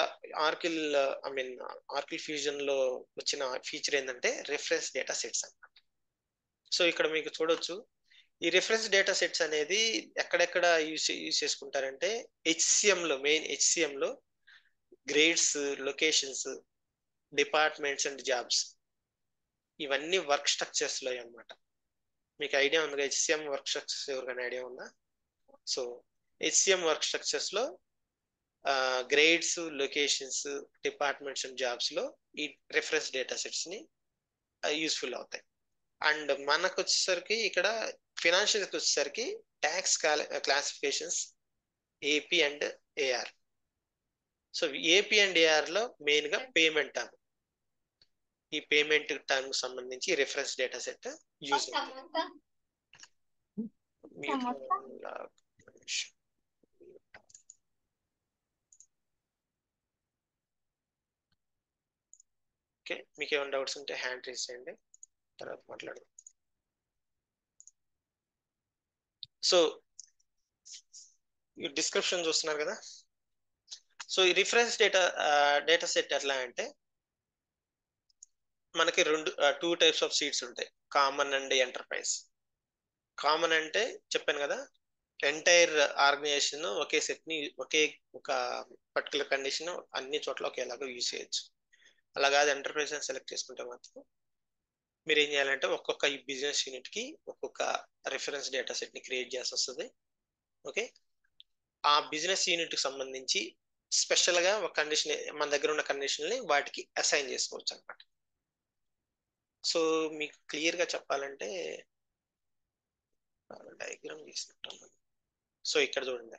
ఆర్కిల్ ఐ మీన్ ఆర్కిల్ ఫ్యూజన్లో వచ్చిన ఫీచర్ ఏంటంటే రిఫరెన్స్ డేటా సెట్స్ అనమాట సో ఇక్కడ మీకు చూడొచ్చు. ఈ రిఫరెన్స్ డేటా సెట్స్ అనేది ఎక్కడెక్కడ యూస్ యూస్ చేసుకుంటారంటే హెచ్సిఎంలో main హెచ్సిఎంలో grades locations departments and jobs. ఇవన్నీ వర్క్ స్ట్రక్చర్స్లో అనమాట మీకు ఐడియా ఉంది హెచ్సిఎం వర్క్ స్ట్రక్చర్స్ ఎవరికైనా ఐడియా ఉందా? సో హెచ్సిఎం వర్క్ స్ట్రక్చర్స్లో గ్రేడ్స్ లొకేషన్స్ డిపార్ట్మెంట్స్ అండ్ జాబ్స్లో ఈ రిఫరెన్స్ డేటా సెట్స్ని యూస్ఫుల్ అవుతాయి. అండ్ మనకు వచ్చేసరికి ఇక్కడ ఫినాన్షియల్కి వచ్చేసరికి tax classifications AP and AR so AP and ఏఆర్లో మెయిన్గా పేమెంట్ టర్మ్ ఈ పేమెంట్ టర్మ్ సంబంధించి reference data set use okay మీకు ఏమైనా డౌట్స్ ఉంటే హ్యాండ్ రేస్ చేయండి. తర్వాత మాట్లాడదాం. సో డిస్క్రిప్షన్ చూస్తున్నారు కదా? సో ఈ రిఫరెన్స్ డేటా డేటా సెట్ ఎట్లా అంటే మనకి రెండు టూ టైప్స్ ఆఫ్ సీట్స్ ఉంటాయి. కామన్ అండ్ ఎంటర్ప్రైజ్ కామన్ అంటే చెప్పాను కదా ఎంటైర్ ఆర్గనైజేషన్ ఒకే సెట్ని ఒకే ఒక పర్టికులర్ కండిషన్ అన్ని చోట్ల ఒకేలాగా యూజ్ చేయొచ్చు. అలా కాదు ఎంటర్ప్రైజ్ అని సెలెక్ట్ చేసుకుంటే మాత్రం మీరు ఏం చేయాలంటే ఒక్కొక్క ఈ బిజినెస్ యూనిట్కి ఒక్కొక్క రిఫరెన్స్ డేటా సెట్ని క్రియేట్ చేసి వస్తుంది. ఓకే ఆ బిజినెస్ యూనిట్కి సంబంధించి స్పెషల్గా ఒక కండిషన్ మన దగ్గర ఉన్న కండిషన్ని వాటికి అసైన్ చేసుకోవచ్చు అనమాట సో మీకు క్లియర్గా చెప్పాలంటే డయాగ్రామ్ తీసుకుంటాను సో ఇక్కడ చూడండి.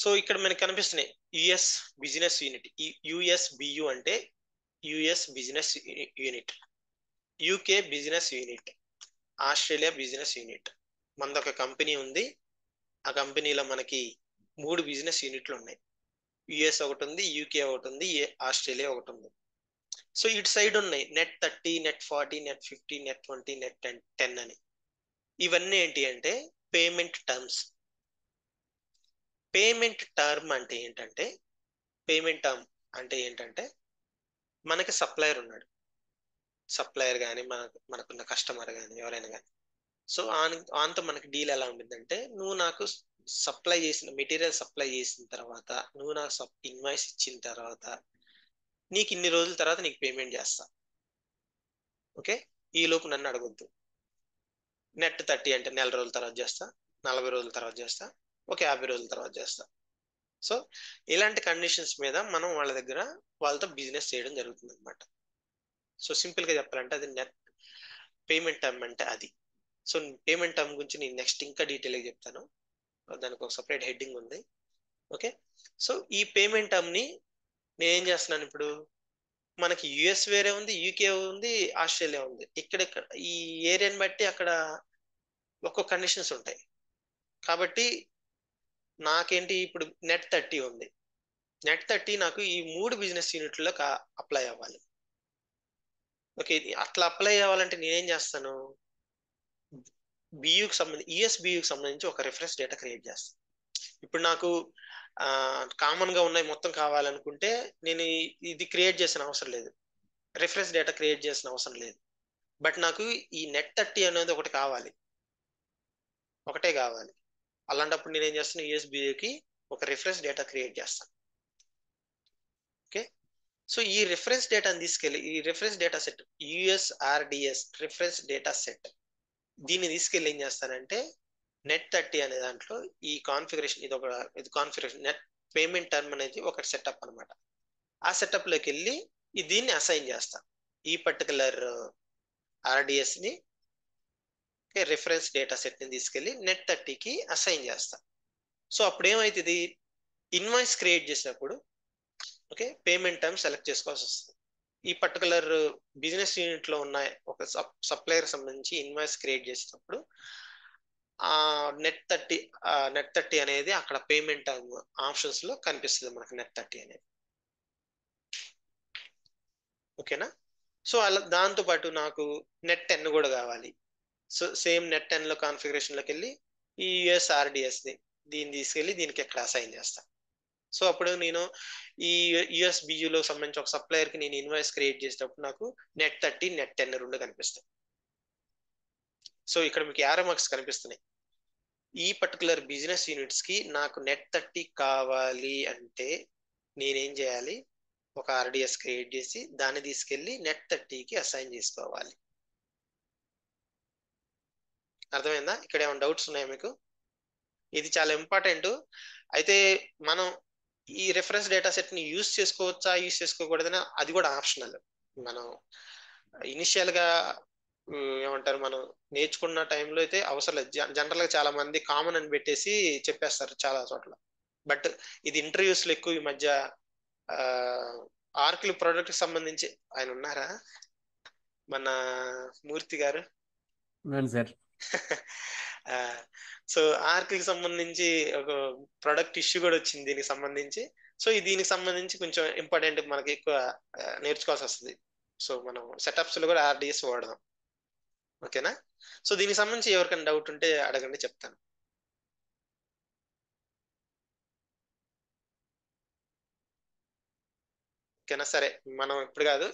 సో ఇక్కడ మనకి కనిపిస్తున్నాయి US business unit. US BU అంటే US business unit. UK business unit. Australia business unit. మనదొక company ఉంది. ఆ కంపెనీలో మనకి మూడు బిజినెస్ యూనిట్లు ఉన్నాయి. యుఎస్ ఒకటి ఉంది యూకే ఒకటి ఉంది ఆస్ట్రేలియా ఒకటి ఉంది. సో ఇటు సైడ్ ఉన్నాయి. Net thirty net forty net fifty net twenty net ten ten అని. ఇవన్నీ ఏంటి అంటే పేమెంట్ టర్మ్స్. పేమెంట్ టర్మ్ అంటే ఏంటంటే పేమెంట్ టర్మ్ అంటే ఏంటంటే మనకి సప్లయర్ ఉన్నాడు. సప్లయర్ కానీ మన మనకున్న కస్టమర్ కానీ ఎవరైనా కానీ సో ఆన్ ఆన్తో మనకి డీల్ ఎలా ఉంటుందంటే నువ్వు నాకు సప్లై చేసిన మెటీరియల్ సప్లై చేసిన తర్వాత నువ్వు నాకు సప్ ఇన్వాయిస్ ఇచ్చిన తర్వాత నీకు ఇన్ని రోజుల తర్వాత నీకు పేమెంట్ చేస్తా. ఓకే? ఈ లోపు నన్ను అడగొద్దు. నెట్ థర్టీ అంటే నెల రోజుల తర్వాత చేస్తా నలభై రోజుల తర్వాత చేస్తా ఒక యాభై రోజుల తర్వాత చేస్తా. సో ఇలాంటి కండిషన్స్ మీద మనం వాళ్ళ దగ్గర వాళ్ళతో బిజినెస్ చేయడం జరుగుతుంది అనమాట సో సింపుల్గా చెప్పాలంటే అది నెట్ పేమెంట్ టర్మ్ అంటే అది. సో పేమెంట్ టర్మ్ గురించి నేను నెక్స్ట్ ఇంకా డీటెయిల్గా చెప్తాను. దానికి ఒక సపరేట్ హెడ్డింగ్ ఉంది. ఓకే? సో ఈ పేమెంట్ టర్మ్ని నేనేం చేస్తున్నాను ఇప్పుడు? మనకి యుఎస్ వేరే ఉంది యూకే ఉంది ఆస్ట్రేలియా ఉంది. ఇక్కడ ఈ ఏరియాని బట్టి అక్కడ ఒక్కొక్క కండిషన్స్ ఉంటాయి. కాబట్టి నాకేంటి ఇప్పుడు నెట్ థర్టీ ఉంది. నెట్ థర్టీ నాకు ఈ మూడు బిజినెస్ యూనిట్లో అప్లై అవ్వాలి. ఓకే అట్లా అప్లై అవ్వాలంటే నేనేం చేస్తాను? బియూకి సంబంధించి యుఎస్ బియూకి సంబంధించి ఒక రిఫరెన్స్ డేటా క్రియేట్ చేస్తాను. ఇప్పుడు నాకు కామన్గా ఉన్నాయి మొత్తం కావాలనుకుంటే నేను ఇది క్రియేట్ చేసిన అవసరం లేదు. రిఫరెన్స్ డేటా క్రియేట్ చేసిన అవసరం లేదు. బట్ నాకు ఈ నెట్ థర్టీ అనేది ఒకటి కావాలి. ఒకటే కావాలి. అలాంటప్పుడు నేను ఏం చేస్తాను? యూఎస్బిఏకి ఒక రిఫరెన్స్ డేటా క్రియేట్ చేస్తాను. ఓకే? సో ఈ రిఫరెన్స్ డేటాని తీసుకెళ్ళి ఈ reference data set USRDS reference data set దీన్ని తీసుకెళ్ళి ఏం చేస్తానంటే నెట్ థర్టీ అనే దాంట్లో ఈ కాన్ఫిగరేషన్ ఇది ఒక ఇది కాన్ఫిగరేషన్ నెట్ పేమెంట్ టర్మ్ అనేది ఒక సెటప్ అనమాట ఆ సెటప్లోకి వెళ్ళి దీన్ని అసైన్ చేస్తాం. ఈ పర్టికులర్ ఆర్డిఎస్ని రిఫరెన్స్ డేటా సెట్ని తీసుకెళ్ళి నెట్ థర్టీకి అసైన్ చేస్తాం. సో అప్పుడు ఏమైతుంది ఇన్వాయిస్ క్రియేట్ చేసినప్పుడు ఓకే పేమెంట్ టర్మ్ సెలెక్ట్ చేసుకోవాల్సి వస్తుంది. ఈ పర్టికులర్ బిజినెస్ యూనిట్లో ఉన్న ఒక సప్లయర్ సంబంధించి ఇన్వాయిస్ క్రియేట్ చేసినప్పుడు ఆ నెట్ థర్టీ నెట్ థర్టీ అనేది అక్కడ పేమెంట్ ఆప్షన్స్లో కనిపిస్తుంది మనకి నెట్ థర్టీ అనేది. ఓకేనా? సో అలా దాంతో పాటు నాకు నెట్ టెన్ కూడా కావాలి. సో సేమ్ నెట్ టెన్లో కాన్ఫిగరేషన్లోకి వెళ్ళి ఈ యుఎస్ఆర్డిఎస్ని దీన్ని తీసుకెళ్ళి దీనికి ఎక్కడ అసైన్ చేస్తా. సో అప్పుడు నేను ఈ యుఎస్బియులో సంబంధించి ఒక సప్లయర్కి నేను ఇన్వాయిస్ క్రియేట్ చేసేటప్పుడు నాకు నెట్ థర్టీ నెట్ టెన్ రెండు కనిపిస్తాయి. సో ఇక్కడ మీకు యారో మార్క్స్ కనిపిస్తున్నాయి. ఈ పర్టికులర్ బిజినెస్ యూనిట్స్కి నాకు నెట్ థర్టీ కావాలి అంటే నేనేం చేయాలి? ఒక ఆర్డిఎస్ క్రియేట్ చేసి దాన్ని తీసుకెళ్ళి నెట్ థర్టీకి అసైన్ చేసుకోవాలి. అర్థమైందా? ఇక్కడ ఏమైనా డౌట్స్ ఉన్నాయా మీకు? ఇది చాలా ఇంపార్టెంట్ అయితే మనం ఈ రెఫరెన్స్ డేటా సెట్ని యూస్ చేసుకోవచ్చా? యూస్ చేసుకోకూడదని అది కూడా ఆప్షనల్ మనం ఇనిషియల్గా ఏమంటారు మనం నేర్చుకున్న టైంలో అయితే అవసరం లేదు. జనరల్గా చాలా మంది కామన్ అని పెట్టేసి చెప్పేస్తారు చాలా చోట్ల. బట్ ఇది ఇంటర్వ్యూస్లో ఎక్కువ ఈ మధ్య ఆర్కిల్ ప్రోడక్ట్ సంబంధించి ఆయన ఉన్నారా? మన మూర్తి గారు? సార్. సో ఆర్కిల్ సంబంధించి ఒక ప్రొడక్ట్ ఇష్యూ కూడా వచ్చింది దీనికి సంబంధించి. సో దీనికి సంబంధించి కొంచెం ఇంపార్టెంట్ మనకి ఎక్కువ నేర్చుకోవాల్సి వస్తుంది. సో మనం సెటప్స్లో కూడా ఆర్డిఎస్ వాడదాం. ఓకేనా? సో దీనికి సంబంధించి ఎవరికైనా డౌట్ ఉంటే అడగండి చెప్తాను. ఓకేనా? సరే మనం ఇప్పుడు కాదు.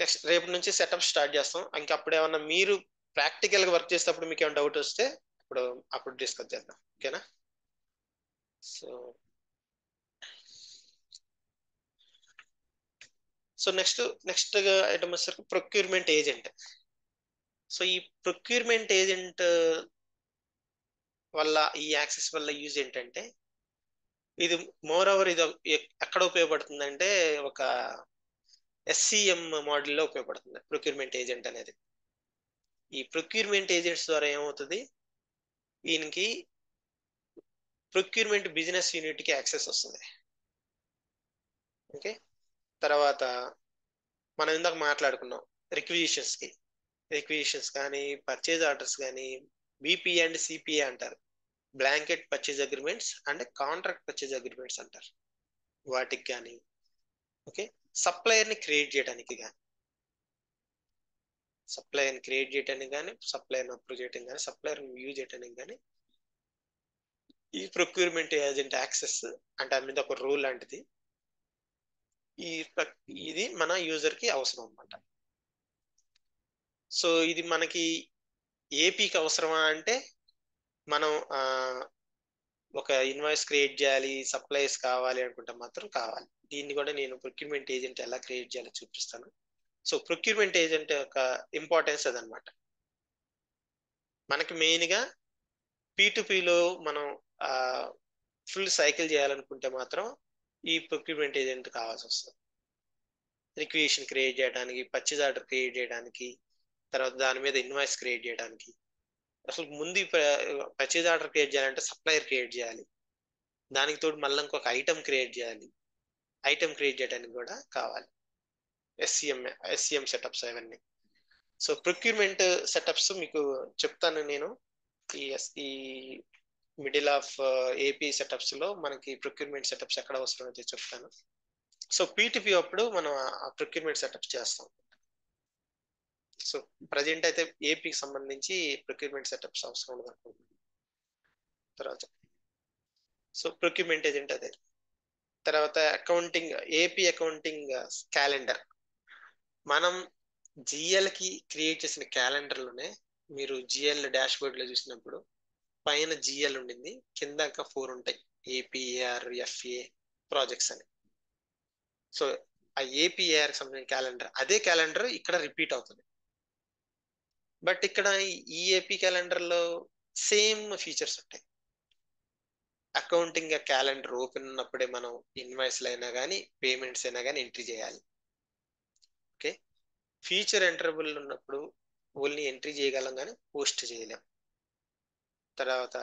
నెక్స్ట్ రేపు నుంచి సెటప్ స్టార్ట్ చేస్తాం. ఇంకా అప్పుడు ఏమన్నా మీరు ప్రాక్టికల్గా వర్క్ చేసేటప్పుడు మీకు ఏమైనా డౌట్ వస్తే ఇప్పుడు అప్పుడు డిస్కస్ చేద్దాం. ఓకేనా? So so next next item వచ్చేసరికి ప్రొక్యూర్మెంట్ ఏజెంట్ సో ఈ ప్రొక్యూర్మెంట్ ఏజెంట్ వల్ల ఈ యాక్సెస్ వల్ల యూజ్ ఏంటంటే ఇది మోర్ ఓవర్ ఇది ఎక్కడ ఉపయోగపడుతుందంటే ఒక ఎస్సిఎం మోడల్లో ఉపయోగపడుతుంది ప్రొక్యూర్మెంట్ ఏజెంట్ అనేది. ఈ ప్రొక్యూర్మెంట్ ఏజెంట్స్ ద్వారా ఏమవుతుంది? ఈయనకి ప్రొక్యూర్మెంట్ బిజినెస్ యూనిట్కి యాక్సెస్ వస్తుంది. ఓకే? తర్వాత మనం ఇందాక మాట్లాడుకున్నాం రిక్విజిషన్స్కి. రిక్విజిషన్స్ కానీ పర్చేజ్ ఆర్డర్స్ కానీ బీపీ అండ్ సిపిఏ అంటారు. Blanket purchase agreements and contract purchase agreements అంటారు. వాటికి కానీ ఓకే సప్లయర్ని క్రియేట్ చేయడానికి కానీ. సప్లయర్ని క్రియేట్ చేయడానికి కానీ సప్లైని అప్రూవ్ చేయడం కానీ సప్లయర్ని వ్యూ చేయడానికి కానీ ఈ ప్రొక్యూర్మెంట్ ఏజెంట్ యాక్సెస్ అంటే దాని మీద ఒక రూల్ లాంటిది. ఈ ఇది మన యూజర్కి అవసరం అనమాట సో ఇది మనకి ఏపీకి అవసరమా అంటే మనం ఒక ఇన్వాయిస్ క్రియేట్ చేయాలి సప్లైస్ కావాలి అనుకుంటే మాత్రం కావాలి. దీన్ని కూడా నేను ప్రొక్యూర్మెంట్ ఏజెంట్ ఎలా క్రియేట్ చేయాలో చూపిస్తాను. సో ప్రొక్యూర్మెంట్ ఏజెంట్ యొక్క ఇంపార్టెన్స్ అదనమాట. మనకి మెయిన్గా పీటుపీలో మనం ఫుల్ సైకిల్ చేయాలనుకుంటే మాత్రం ఈ ప్రొక్యూర్మెంట్ ఏజెంట్ కావాల్సి వస్తుంది. రిక్రియేషన్ క్రియేట్ చేయడానికి పర్చేజ్ ఆర్డర్ క్రియేట్ చేయడానికి తర్వాత దాని మీద ఇన్వాయిస్ క్రియేట్ చేయడానికి. అసలు ముందు పర్చేజ్ ఆర్డర్ క్రియేట్ చేయాలంటే సప్లయర్ క్రియేట్ చేయాలి. దానికి తోడు మళ్ళీ ఇంకొక ఐటమ్ క్రియేట్ చేయాలి. ఐటమ్ క్రియేట్ చేయడానికి కూడా కావాలి. ఎస్సిఎం ఎస్సిఎం సెటప్స్ అవన్నీ. సో ప్రొక్యూర్మెంట్ సెటప్స్ మీకు చెప్తాను నేను. ఈ ఎస్- ఈ మిడిల్ ఆఫ్ ఏపీ సెటప్స్లో మనకి ప్రొక్యూర్మెంట్ సెటప్స్ ఎక్కడ అవసరం అయితే చెప్తాను సో పీటీపీ అప్పుడు మనం ఆ ప్రొక్యూర్మెంట్ సెటప్స్ చేస్తాం. సో ప్రజెంట్ అయితే ఏపీకి సంబంధించి ప్రొక్యూర్మెంట్ సెటప్స్ అవసరం ఉండదు అనుకుంటున్నాను. తర్వాత సో ప్రొక్యూర్మెంట్ ఏజెంట్ అదే. తర్వాత అకౌంటింగ్ ఏపీ అకౌంటింగ్ క్యాలెండర్ మనం జిఎల్కి క్రియేట్ చేసిన క్యాలెండర్లోనే మీరు జిఎల్ డాష్ బోర్డ్లో చూసినప్పుడు పైన జిఎల్ ఉండింది కింద ఇంకా ఫోర్ ఉంటాయి. ఏపీఆర్ ఎఫ్ఏ ప్రాజెక్ట్స్ అని. సో ఆ ఏపీఆర్ సంబంధించిన క్యాలెండర్ అదే క్యాలెండర్ ఇక్కడ రిపీట్ అవుతుంది. బట్ ఇక్కడ ఈ ఏపీ క్యాలెండర్లో సేమ్ ఫీచర్స్ ఉంటాయి. అకౌంటింగ్ క్యాలెండర్ ఓపెన్ ఉన్నప్పుడే మనం ఇన్వాయిస్లు అయినా కానీ పేమెంట్స్ అయినా కానీ ఎంట్రీ చేయాలి. ఓకే? ఫీచర్ ఎంటరబుల్ ఉన్నప్పుడు ఓన్లీ ఎంట్రీ చేయగలం కానీ పోస్ట్ చేయలేం. తర్వాత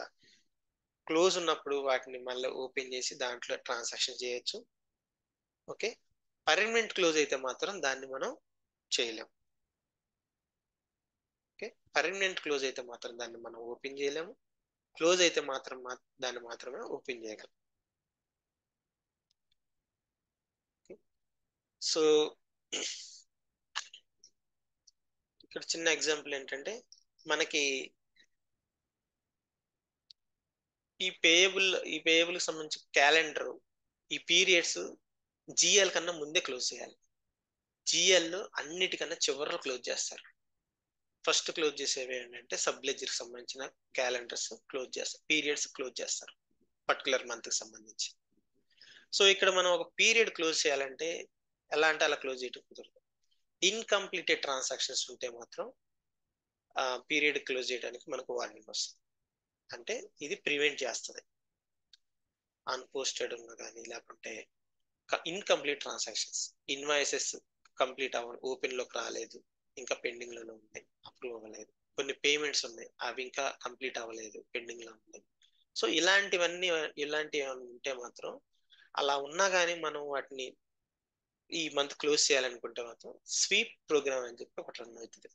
క్లోజ్ ఉన్నప్పుడు వాటిని మళ్ళీ ఓపెన్ చేసి దాంట్లో ట్రాన్సాక్షన్ చేయొచ్చు. ఓకే? పర్మనెంట్ క్లోజ్ అయితే మాత్రం దాన్ని మనం చేయలేం. ఓకే. పర్మనెంట్ క్లోజ్ అయితే మాత్రం దాన్ని మనం ఓపెన్ చేయలేము. క్లోజ్ అయితే మాత్రం దాన్ని మాత్రమే ఓపెన్ చేయగలం. సో ఇక్కడ చిన్న ఎగ్జాంపుల్ ఏంటంటే మనకి ఈ పేయబుల్ ఈ పేయబుల్ సంబంధించి క్యాలెండర్ ఈ పీరియడ్స్ జిఎల్ కన్నా ముందే క్లోజ్ చేయాలి. జిఎల్ అన్నిటికన్నా చివరిలో క్లోజ్ చేస్తారు. ఫస్ట్ క్లోజ్ చేసేవి ఏంటంటే సబ్ లెజర్కి సంబంధించిన క్యాలెండర్స్ క్లోజ్ చేస్తారు పీరియడ్స్ క్లోజ్ చేస్తారు పర్టికులర్ మంత్కి సంబంధించి. సో ఇక్కడ మనం ఒక పీరియడ్ క్లోజ్ చేయాలంటే ఎలా అంటే అలా క్లోజ్ చేయడం కుదరదు. ఇన్కంప్లీటెడ్ ట్రాన్సాక్షన్స్ ఉంటే మాత్రం పీరియడ్ క్లోజ్ చేయడానికి మనకు వార్నింగ్ వస్తుంది అంటే ఇది ప్రివెంట్ చేస్తుంది. అన్పోస్టెడ్ ఉన్న కానీ లేకుంటే ఇన్కంప్లీట్ ట్రాన్సాక్షన్స్. ఇన్వాయిసెస్ కంప్లీట్ అవ్వ ఓపెన్లోకి రాలేదు. ఇంకా పెండింగ్లోనే ఉన్నాయి అప్రూవ్ అవ్వలేదు. కొన్ని పేమెంట్స్ ఉన్నాయి. అవి ఇంకా కంప్లీట్ అవ్వలేదు పెండింగ్లో ఉన్నాయి. సో ఇలాంటివన్నీ ఇలాంటివి ఏమైనా ఉంటే మాత్రం అలా ఉన్నా కానీ మనం వాటిని ఈ మంత్ క్లోజ్ చేయాలనుకుంటే మాత్రం స్వీప్ ప్రోగ్రామ్ అని చెప్పి ఒకటి రన్ అవుతుంది.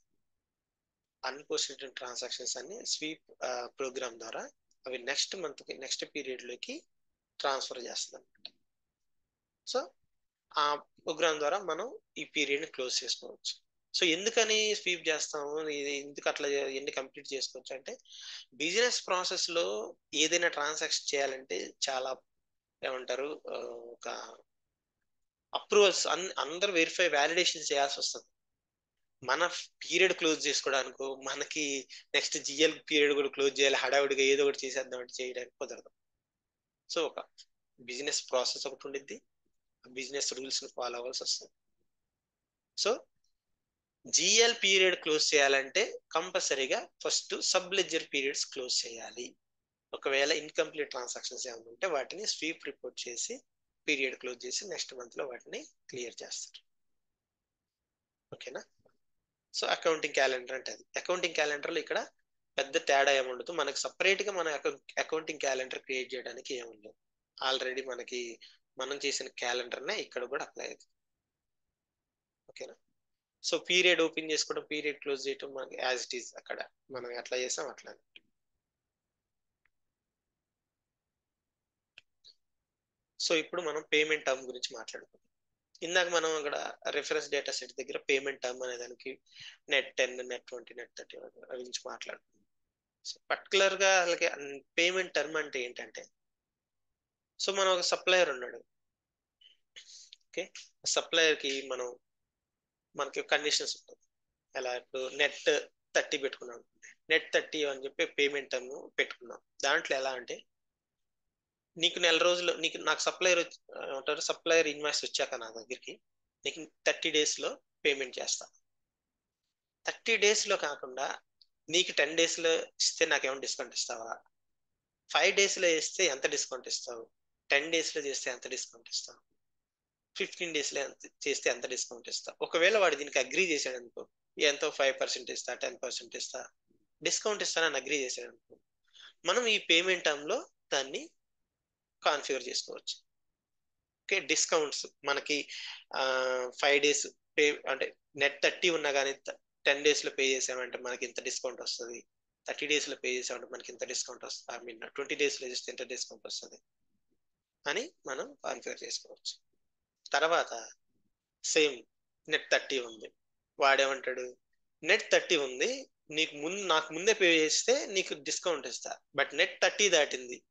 అన్పోస్టెడ్ ట్రాన్సాక్షన్స్ అన్ని స్వీప్ ప్రోగ్రామ్ ద్వారా అవి నెక్స్ట్ మంత్కి నెక్స్ట్ పీరియడ్లోకి ట్రాన్స్ఫర్ చేస్తుంది అనమాట సో ఆ ప్రోగ్రామ్ ద్వారా మనం ఈ పీరియడ్ని క్లోజ్ చేసుకోవచ్చు. సో ఎందుకని స్వీప్ చేస్తాము? ఇది ఎందుకు అట్లా ఎన్ని కంప్లీట్ చేసుకోవచ్చు అంటే బిజినెస్ ప్రాసెస్లో ఏదైనా ట్రాన్సాక్షన్ చేయాలంటే చాలా ఏమంటారు? ఒక అప్రూవల్స్ అన్ అందరు వెరిఫై వ్యాలిడేషన్ చేయాల్సి వస్తుంది. మన పీరియడ్ క్లోజ్ చేసుకోవడానికి మనకి నెక్స్ట్ జిఎల్ పీరియడ్ కూడా క్లోజ్ చేయాలి హడావుడిగా ఏదో ఒకటి చేసేద్దాం అంటే చేయడానికి కుదరదు. సో ఒక బిజినెస్ ప్రాసెస్ ఒకటి ఉండిద్ది. బిజినెస్ రూల్స్ని ఫాలో అవ్వాల్సి వస్తుంది. సో జిఎల్ పీరియడ్ క్లోజ్ చేయాలంటే కంపల్సరీగా first sub ledger periods close చేయాలి. ఒకవేళ ఇన్కంప్లీట్ ట్రాన్సాక్షన్స్ ఏమైనా ఉంటే వాటిని స్వీప్ రిపోర్ట్ చేసి పీరియడ్ క్లోజ్ చేసి నెక్స్ట్ మంత్లో వాటిని క్లియర్ చేస్తారు. ఓకేనా? సో అకౌంటింగ్ క్యాలెండర్ అంటే అది. అకౌంటింగ్ క్యాలెండర్లో ఇక్కడ పెద్ద తేడా ఏముండదు. మనకి సపరేట్గా మన అకౌంటింగ్ క్యాలెండర్ క్రియేట్ చేయడానికి ఏముండదు. ఆల్రెడీ మనకి మనం చేసిన క్యాలెండర్ నే ఇక్కడ కూడా అప్లై అవుతుంది. ఓకేనా? సో పీరియడ్ ఓపెన్ చేసుకోవడం పీరియడ్ క్లోజ్ చేయడం మనకి యాజ్ ఇట్ ఈస్ అక్కడ. మనం ఎట్లా చేసాం అట్లా. సో ఇప్పుడు మనం పేమెంట్ టర్మ్ గురించి మాట్లాడుకుందాం. ఇందాక మనం అక్కడ రిఫరెన్స్ డేటా సెట్ దగ్గర పేమెంట్ టర్మ్ అనే దానికి net ten net twenty net thirty గురించి మాట్లాడుకుందాం. సో పర్టికులర్గా అలాగే పేమెంట్ టర్మ్ అంటే ఏంటంటే సో మనం ఒక సప్లయర్ ఉన్నాడు. ఓకే? సప్లయర్కి మనం మనకి కండిషన్స్ ఉంటుంది ఎలా ఇప్పుడు నెట్ థర్టీ పెట్టుకున్నాం. నెట్ థర్టీ అని చెప్పి పేమెంట్ టర్మ్ పెట్టుకున్నాం. దాంట్లో ఎలా అంటే నీకు నెల రోజులు నీకు నాకు సప్లయర్ ఏమంటారు సప్లయర్ ఇన్వాయిస్ వచ్చాక నా దగ్గరికి నీకు థర్టీ డేస్లో పేమెంట్ చేస్తా. థర్టీ డేస్లో కాకుండా నీకు టెన్ డేస్లో ఇస్తే నాకేమైనా డిస్కౌంట్ ఇస్తావా? ఫైవ్ డేస్లో ఇస్తే ఎంత డిస్కౌంట్ ఇస్తావు? టెన్ డేస్లో చేస్తే ఎంత డిస్కౌంట్ ఇస్తావు? ఫిఫ్టీన్ డేస్లో ఎంత చేస్తే ఎంత డిస్కౌంట్ ఇస్తా? ఒకవేళ వాడు దీనికి అగ్రీ చేశాడు అనుకో ఎంతో ఫైవ్ పర్సెంట్ ఇస్తా టెన్ పర్సెంట్ ఇస్తా డిస్కౌంట్ ఇస్తానని అగ్రీ చేశాడు అనుకో మనం ఈ పేమెంట్ టర్మ్లో దాన్ని కాన్ఫిగర్ చేసుకోవచ్చు. ఓకే డిస్కౌంట్స్ మనకి ఫైవ్ డేస్ పే అంటే నెట్ థర్టీ ఉన్నా కానీ టెన్ డేస్లో పే చేసామంటే మనకి ఇంత డిస్కౌంట్ వస్తుంది. థర్టీ డేస్లో పే చేసామంటే మనకి ఇంత డిస్కౌంట్ వస్తుంది. ఐ మీన్ ట్వంటీ డేస్లో చేస్తే ఇంత డిస్కౌంట్ వస్తుంది? అని మనం కాన్ఫిగర్ చేసుకోవచ్చు. తర్వాత సేమ్ నెట్ థర్టీ ఉంది. వాడేమంటాడు? నెట్ థర్టీ ఉంది నీకు ముందు నాకు ముందే పే చేస్తే నీకు డిస్కౌంట్ ఇస్తా. బట్ నెట్ థర్టీ దాటింది.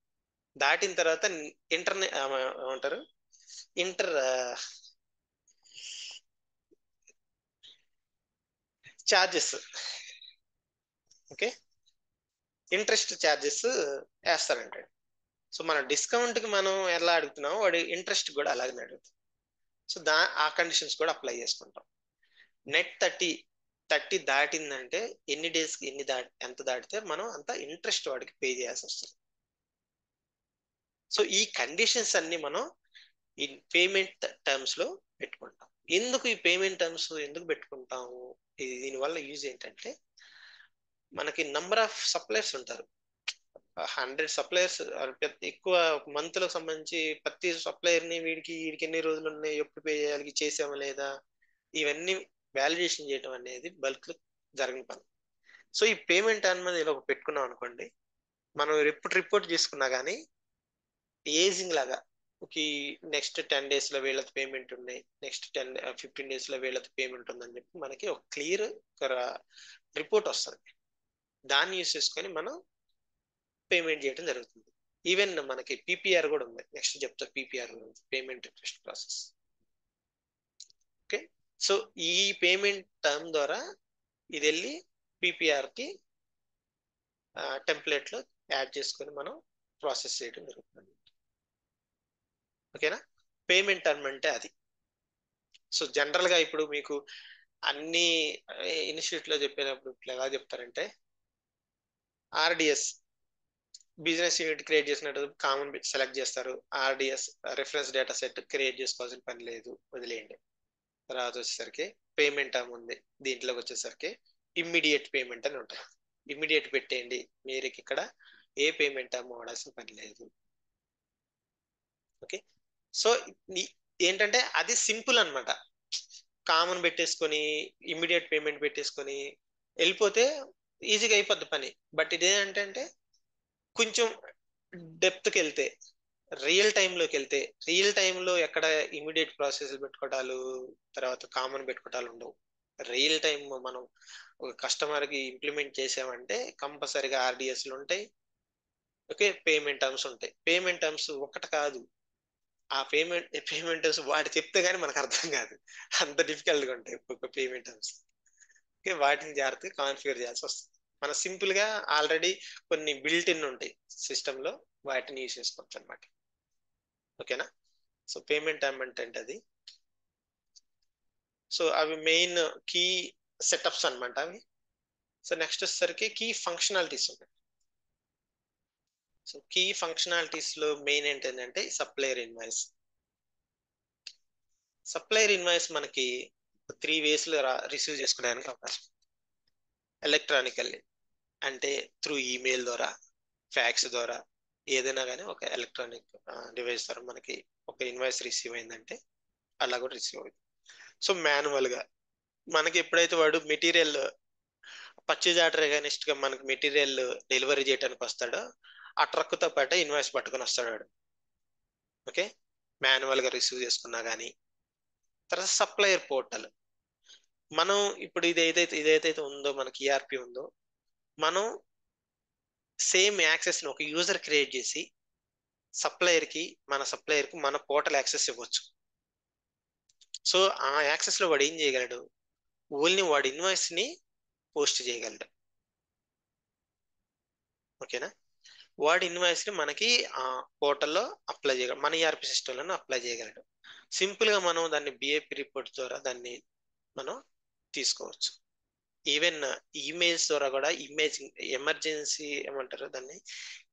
దాటిన తర్వాత ఇంటర్నెట్ ఏమంటారు? Inter charges. Okay? Interest charges వేస్తారంటాడు. So మన డిస్కౌంట్కి మనం ఎలా అడుగుతున్నామో వాడి ఇంట్రెస్ట్ కూడా అలాగే అడుగుతాం సో దా ఆ కండిషన్స్ కూడా అప్లై చేసుకుంటాం. నెట్ థర్టీ థర్టీ దాటిందంటే ఎన్ని డేస్కి ఎన్ని దాటి ఎంత దాటితే మనం అంత ఇంట్రెస్ట్ వాడికి పే చేయాల్సి వస్తుంది. సో ఈ కండిషన్స్ అన్ని మనం ఈ పేమెంట్ టర్మ్స్లో పెట్టుకుంటాం. ఎందుకు ఈ పేమెంట్ టర్మ్స్ ఎందుకు పెట్టుకుంటాము? దీనివల్ల యూజ్ ఏంటంటే మనకి నంబర్ ఆఫ్ సప్లైర్స్ ఉంటారు. హండ్రెడ్ సప్లయర్స్ ఎక్కువ మంత్లో సంబంధించి ప్రతి సప్లయర్ని వీడికి వీడికి ఎన్ని రోజులు ఉన్నాయి ఎప్పుడు పే చేయాలి చేసామా లేదా ఇవన్నీ వాలిడేషన్ చేయడం అనేది బల్క్ జరిగిన జరగని పని. సో ఈ పేమెంట్ అనేది ఇలా పెట్టుకున్నాం అనుకోండి మనం ఎప్పుడు రిపోర్ట్ చేసుకున్నా కానీ ఏజింగ్ లాగా ఓకే నెక్స్ట్ టెన్ డేస్లో వీళ్ళకి పేమెంట్ ఉన్నాయి నెక్స్ట్ టెన్ ఫిఫ్టీన్ డేస్లో వీళ్ళకి పేమెంట్ ఉందని చెప్పి మనకి ఒక క్లియర్ రిపోర్ట్ వస్తుంది. దాన్ని యూస్ చేసుకొని మనం పేమెంట్ చేయడం జరుగుతుంది. ఈవెన్ మనకి పీపీఆర్ కూడా ఉంది. నెక్స్ట్ చెప్తా PPR payment request process okay so ఈ పేమెంట్ టర్మ్ ద్వారా ఇది వెళ్ళి పీపీఆర్కి టెంప్లెట్లో యాడ్ చేసుకొని మనం ప్రాసెస్ చేయడం జరుగుతుంది. ఓకేనా పేమెంట్ టర్మ్ అంటే అది. సో జనరల్గా ఇప్పుడు మీకు అన్ని ఇన్స్టిట్యూట్లో చెప్పేటప్పుడు ఇట్లా ఎలా చెప్తారంటే ఆర్డిఎస్ బిజినెస్ యూనిట్ క్రియేట్ చేసినట్టు కామన్ సెలెక్ట్ చేస్తారు. RDS reference data set create చేసుకోవాల్సిన పని లేదు వదిలేయండి. తర్వాత వచ్చేసరికి పేమెంట్ టర్మ్ ఉంది దీంట్లోకి వచ్చేసరికి ఇమ్మీడియట్ పేమెంట్ అని ఉంటుంది ఇమ్మీడియట్ పెట్టేయండి మీరు ఇక్కడ ఏ పేమెంట్ టర్మ్ వాడాల్సిన పని లేదు. ఓకే? సో ఏంటంటే అది సింపుల్ అనమాట కామన్ పెట్టేసుకొని ఇమ్మీడియట్ పేమెంట్ పెట్టేసుకొని వెళ్ళిపోతే ఈజీగా అయిపోద్ది పని. బట్ ఇదేంటంటే కొంచెం డెప్త్కి వెళ్తే రియల్ టైంలోకి వెళ్తే రియల్ టైంలో ఎక్కడ ఇమీడియట్ ప్రాసెస్ పెట్టుకోవటాలు తర్వాత కామన్ పెట్టుకోవటాలు ఉండవు. రియల్ టైం మనం ఒక కస్టమర్కి ఇంప్లిమెంట్ చేసామంటే కంపల్సరీగా ఆర్డిఎస్లు ఉంటాయి. ఓకే పేమెంట్ టర్మ్స్ ఉంటాయి. పేమెంట్ టర్మ్స్ ఒకటి కాదు. ఆ పేమెంట్ పేమెంట్ టర్మ్స్ వాటి చెప్తే కానీ మనకు అర్థం కాదు. అంత డిఫికల్ట్గా ఉంటాయి ఒక్కొక్క పేమెంట్ టర్మ్స్ ఓకే వాటిని జాగ్రత్తగా కాన్ఫిగర్ చేయాల్సి వస్తుంది. మన సింపుల్గా ఆల్రెడీ కొన్ని బిల్ట్ ఇన్ ఉంటాయి సిస్టమ్లో వాటిని యూజ్ చేసుకోవచ్చు అనమాట ఓకేనా? సో పేమెంట్ టర్మ్ అంటే అది. సో అవి మెయిన్ కీ సెటప్స్ అనమాట అవి. సో నెక్స్ట్ వచ్చేసరికి కీ ఫంక్షనాలిటీస్ ఉన్నాయి సో కీ ఫంక్షనాలిటీస్లో మెయిన్ ఏంటంటే సప్లయర్ ఇన్వాయిస్ సప్లయర్ ఇన్వాయిస్ మనకి త్రీ వేస్లో రిసీవ్ చేసుకోవడానికి అవకాశం. ఎలక్ట్రానికల్లీ అంటే త్రూ ఈమెయిల్ ద్వారా ఫ్యాక్స్ ద్వారా ఏదైనా కానీ ఒక ఎలక్ట్రానిక్ డివైస్ ద్వారా మనకి ఒక ఇన్వాయిస్ రిసీవ్ అయిందంటే అలా కూడా రిసీవ్ అవుతుంది. సో మాన్యువల్గా మనకి ఎప్పుడైతే వాడు మెటీరియల్ పర్చేజ్ ఆర్డర్ అగైనెస్ట్గా మనకి మెటీరియల్ డెలివరీ చేయడానికి వస్తాడో ఆ ట్రక్తో పాటు ఇన్వాయిస్ పట్టుకొని వస్తాడు వాడు. ఓకే మాన్యువల్గా రిసీవ్ చేసుకున్నా కానీ తర్వాత సప్లయర్ పోర్టల్ మనం ఇప్పుడు ఇది ఏదైతే ఇదైతే ఉందో మనకి ఈఆర్పి ఉందో మనం సేమ్ యాక్సెస్ని ఒక యూజర్ క్రియేట్ చేసి సప్లయర్కి మన సప్లయర్కి మన పోర్టల్ యాక్సెస్ ఇవ్వచ్చు. సో ఆ యాక్సెస్లో వాడు ఏం చేయగలడు? ఓన్లీ వాడి ఇన్వాయిస్ని పోస్ట్ చేయగలడు. ఓకేనా? వాడి ఇన్వాయిస్ని మనకి ఆ పోర్టల్లో అప్లై చేయగలడు మన ఈఆర్పి సిస్టంలో అప్లై చేయగలడు. సింపుల్గా మనం దాన్ని బిఏపి రిపోర్ట్ ద్వారా దాన్ని మనం తీసుకోవచ్చు. ఈవెన్ ఈమెయిల్స్ uh, ద్వారా కూడా ఇమేజింగ్ ఎమర్జెన్సీ ఏమంటారు దాన్ని?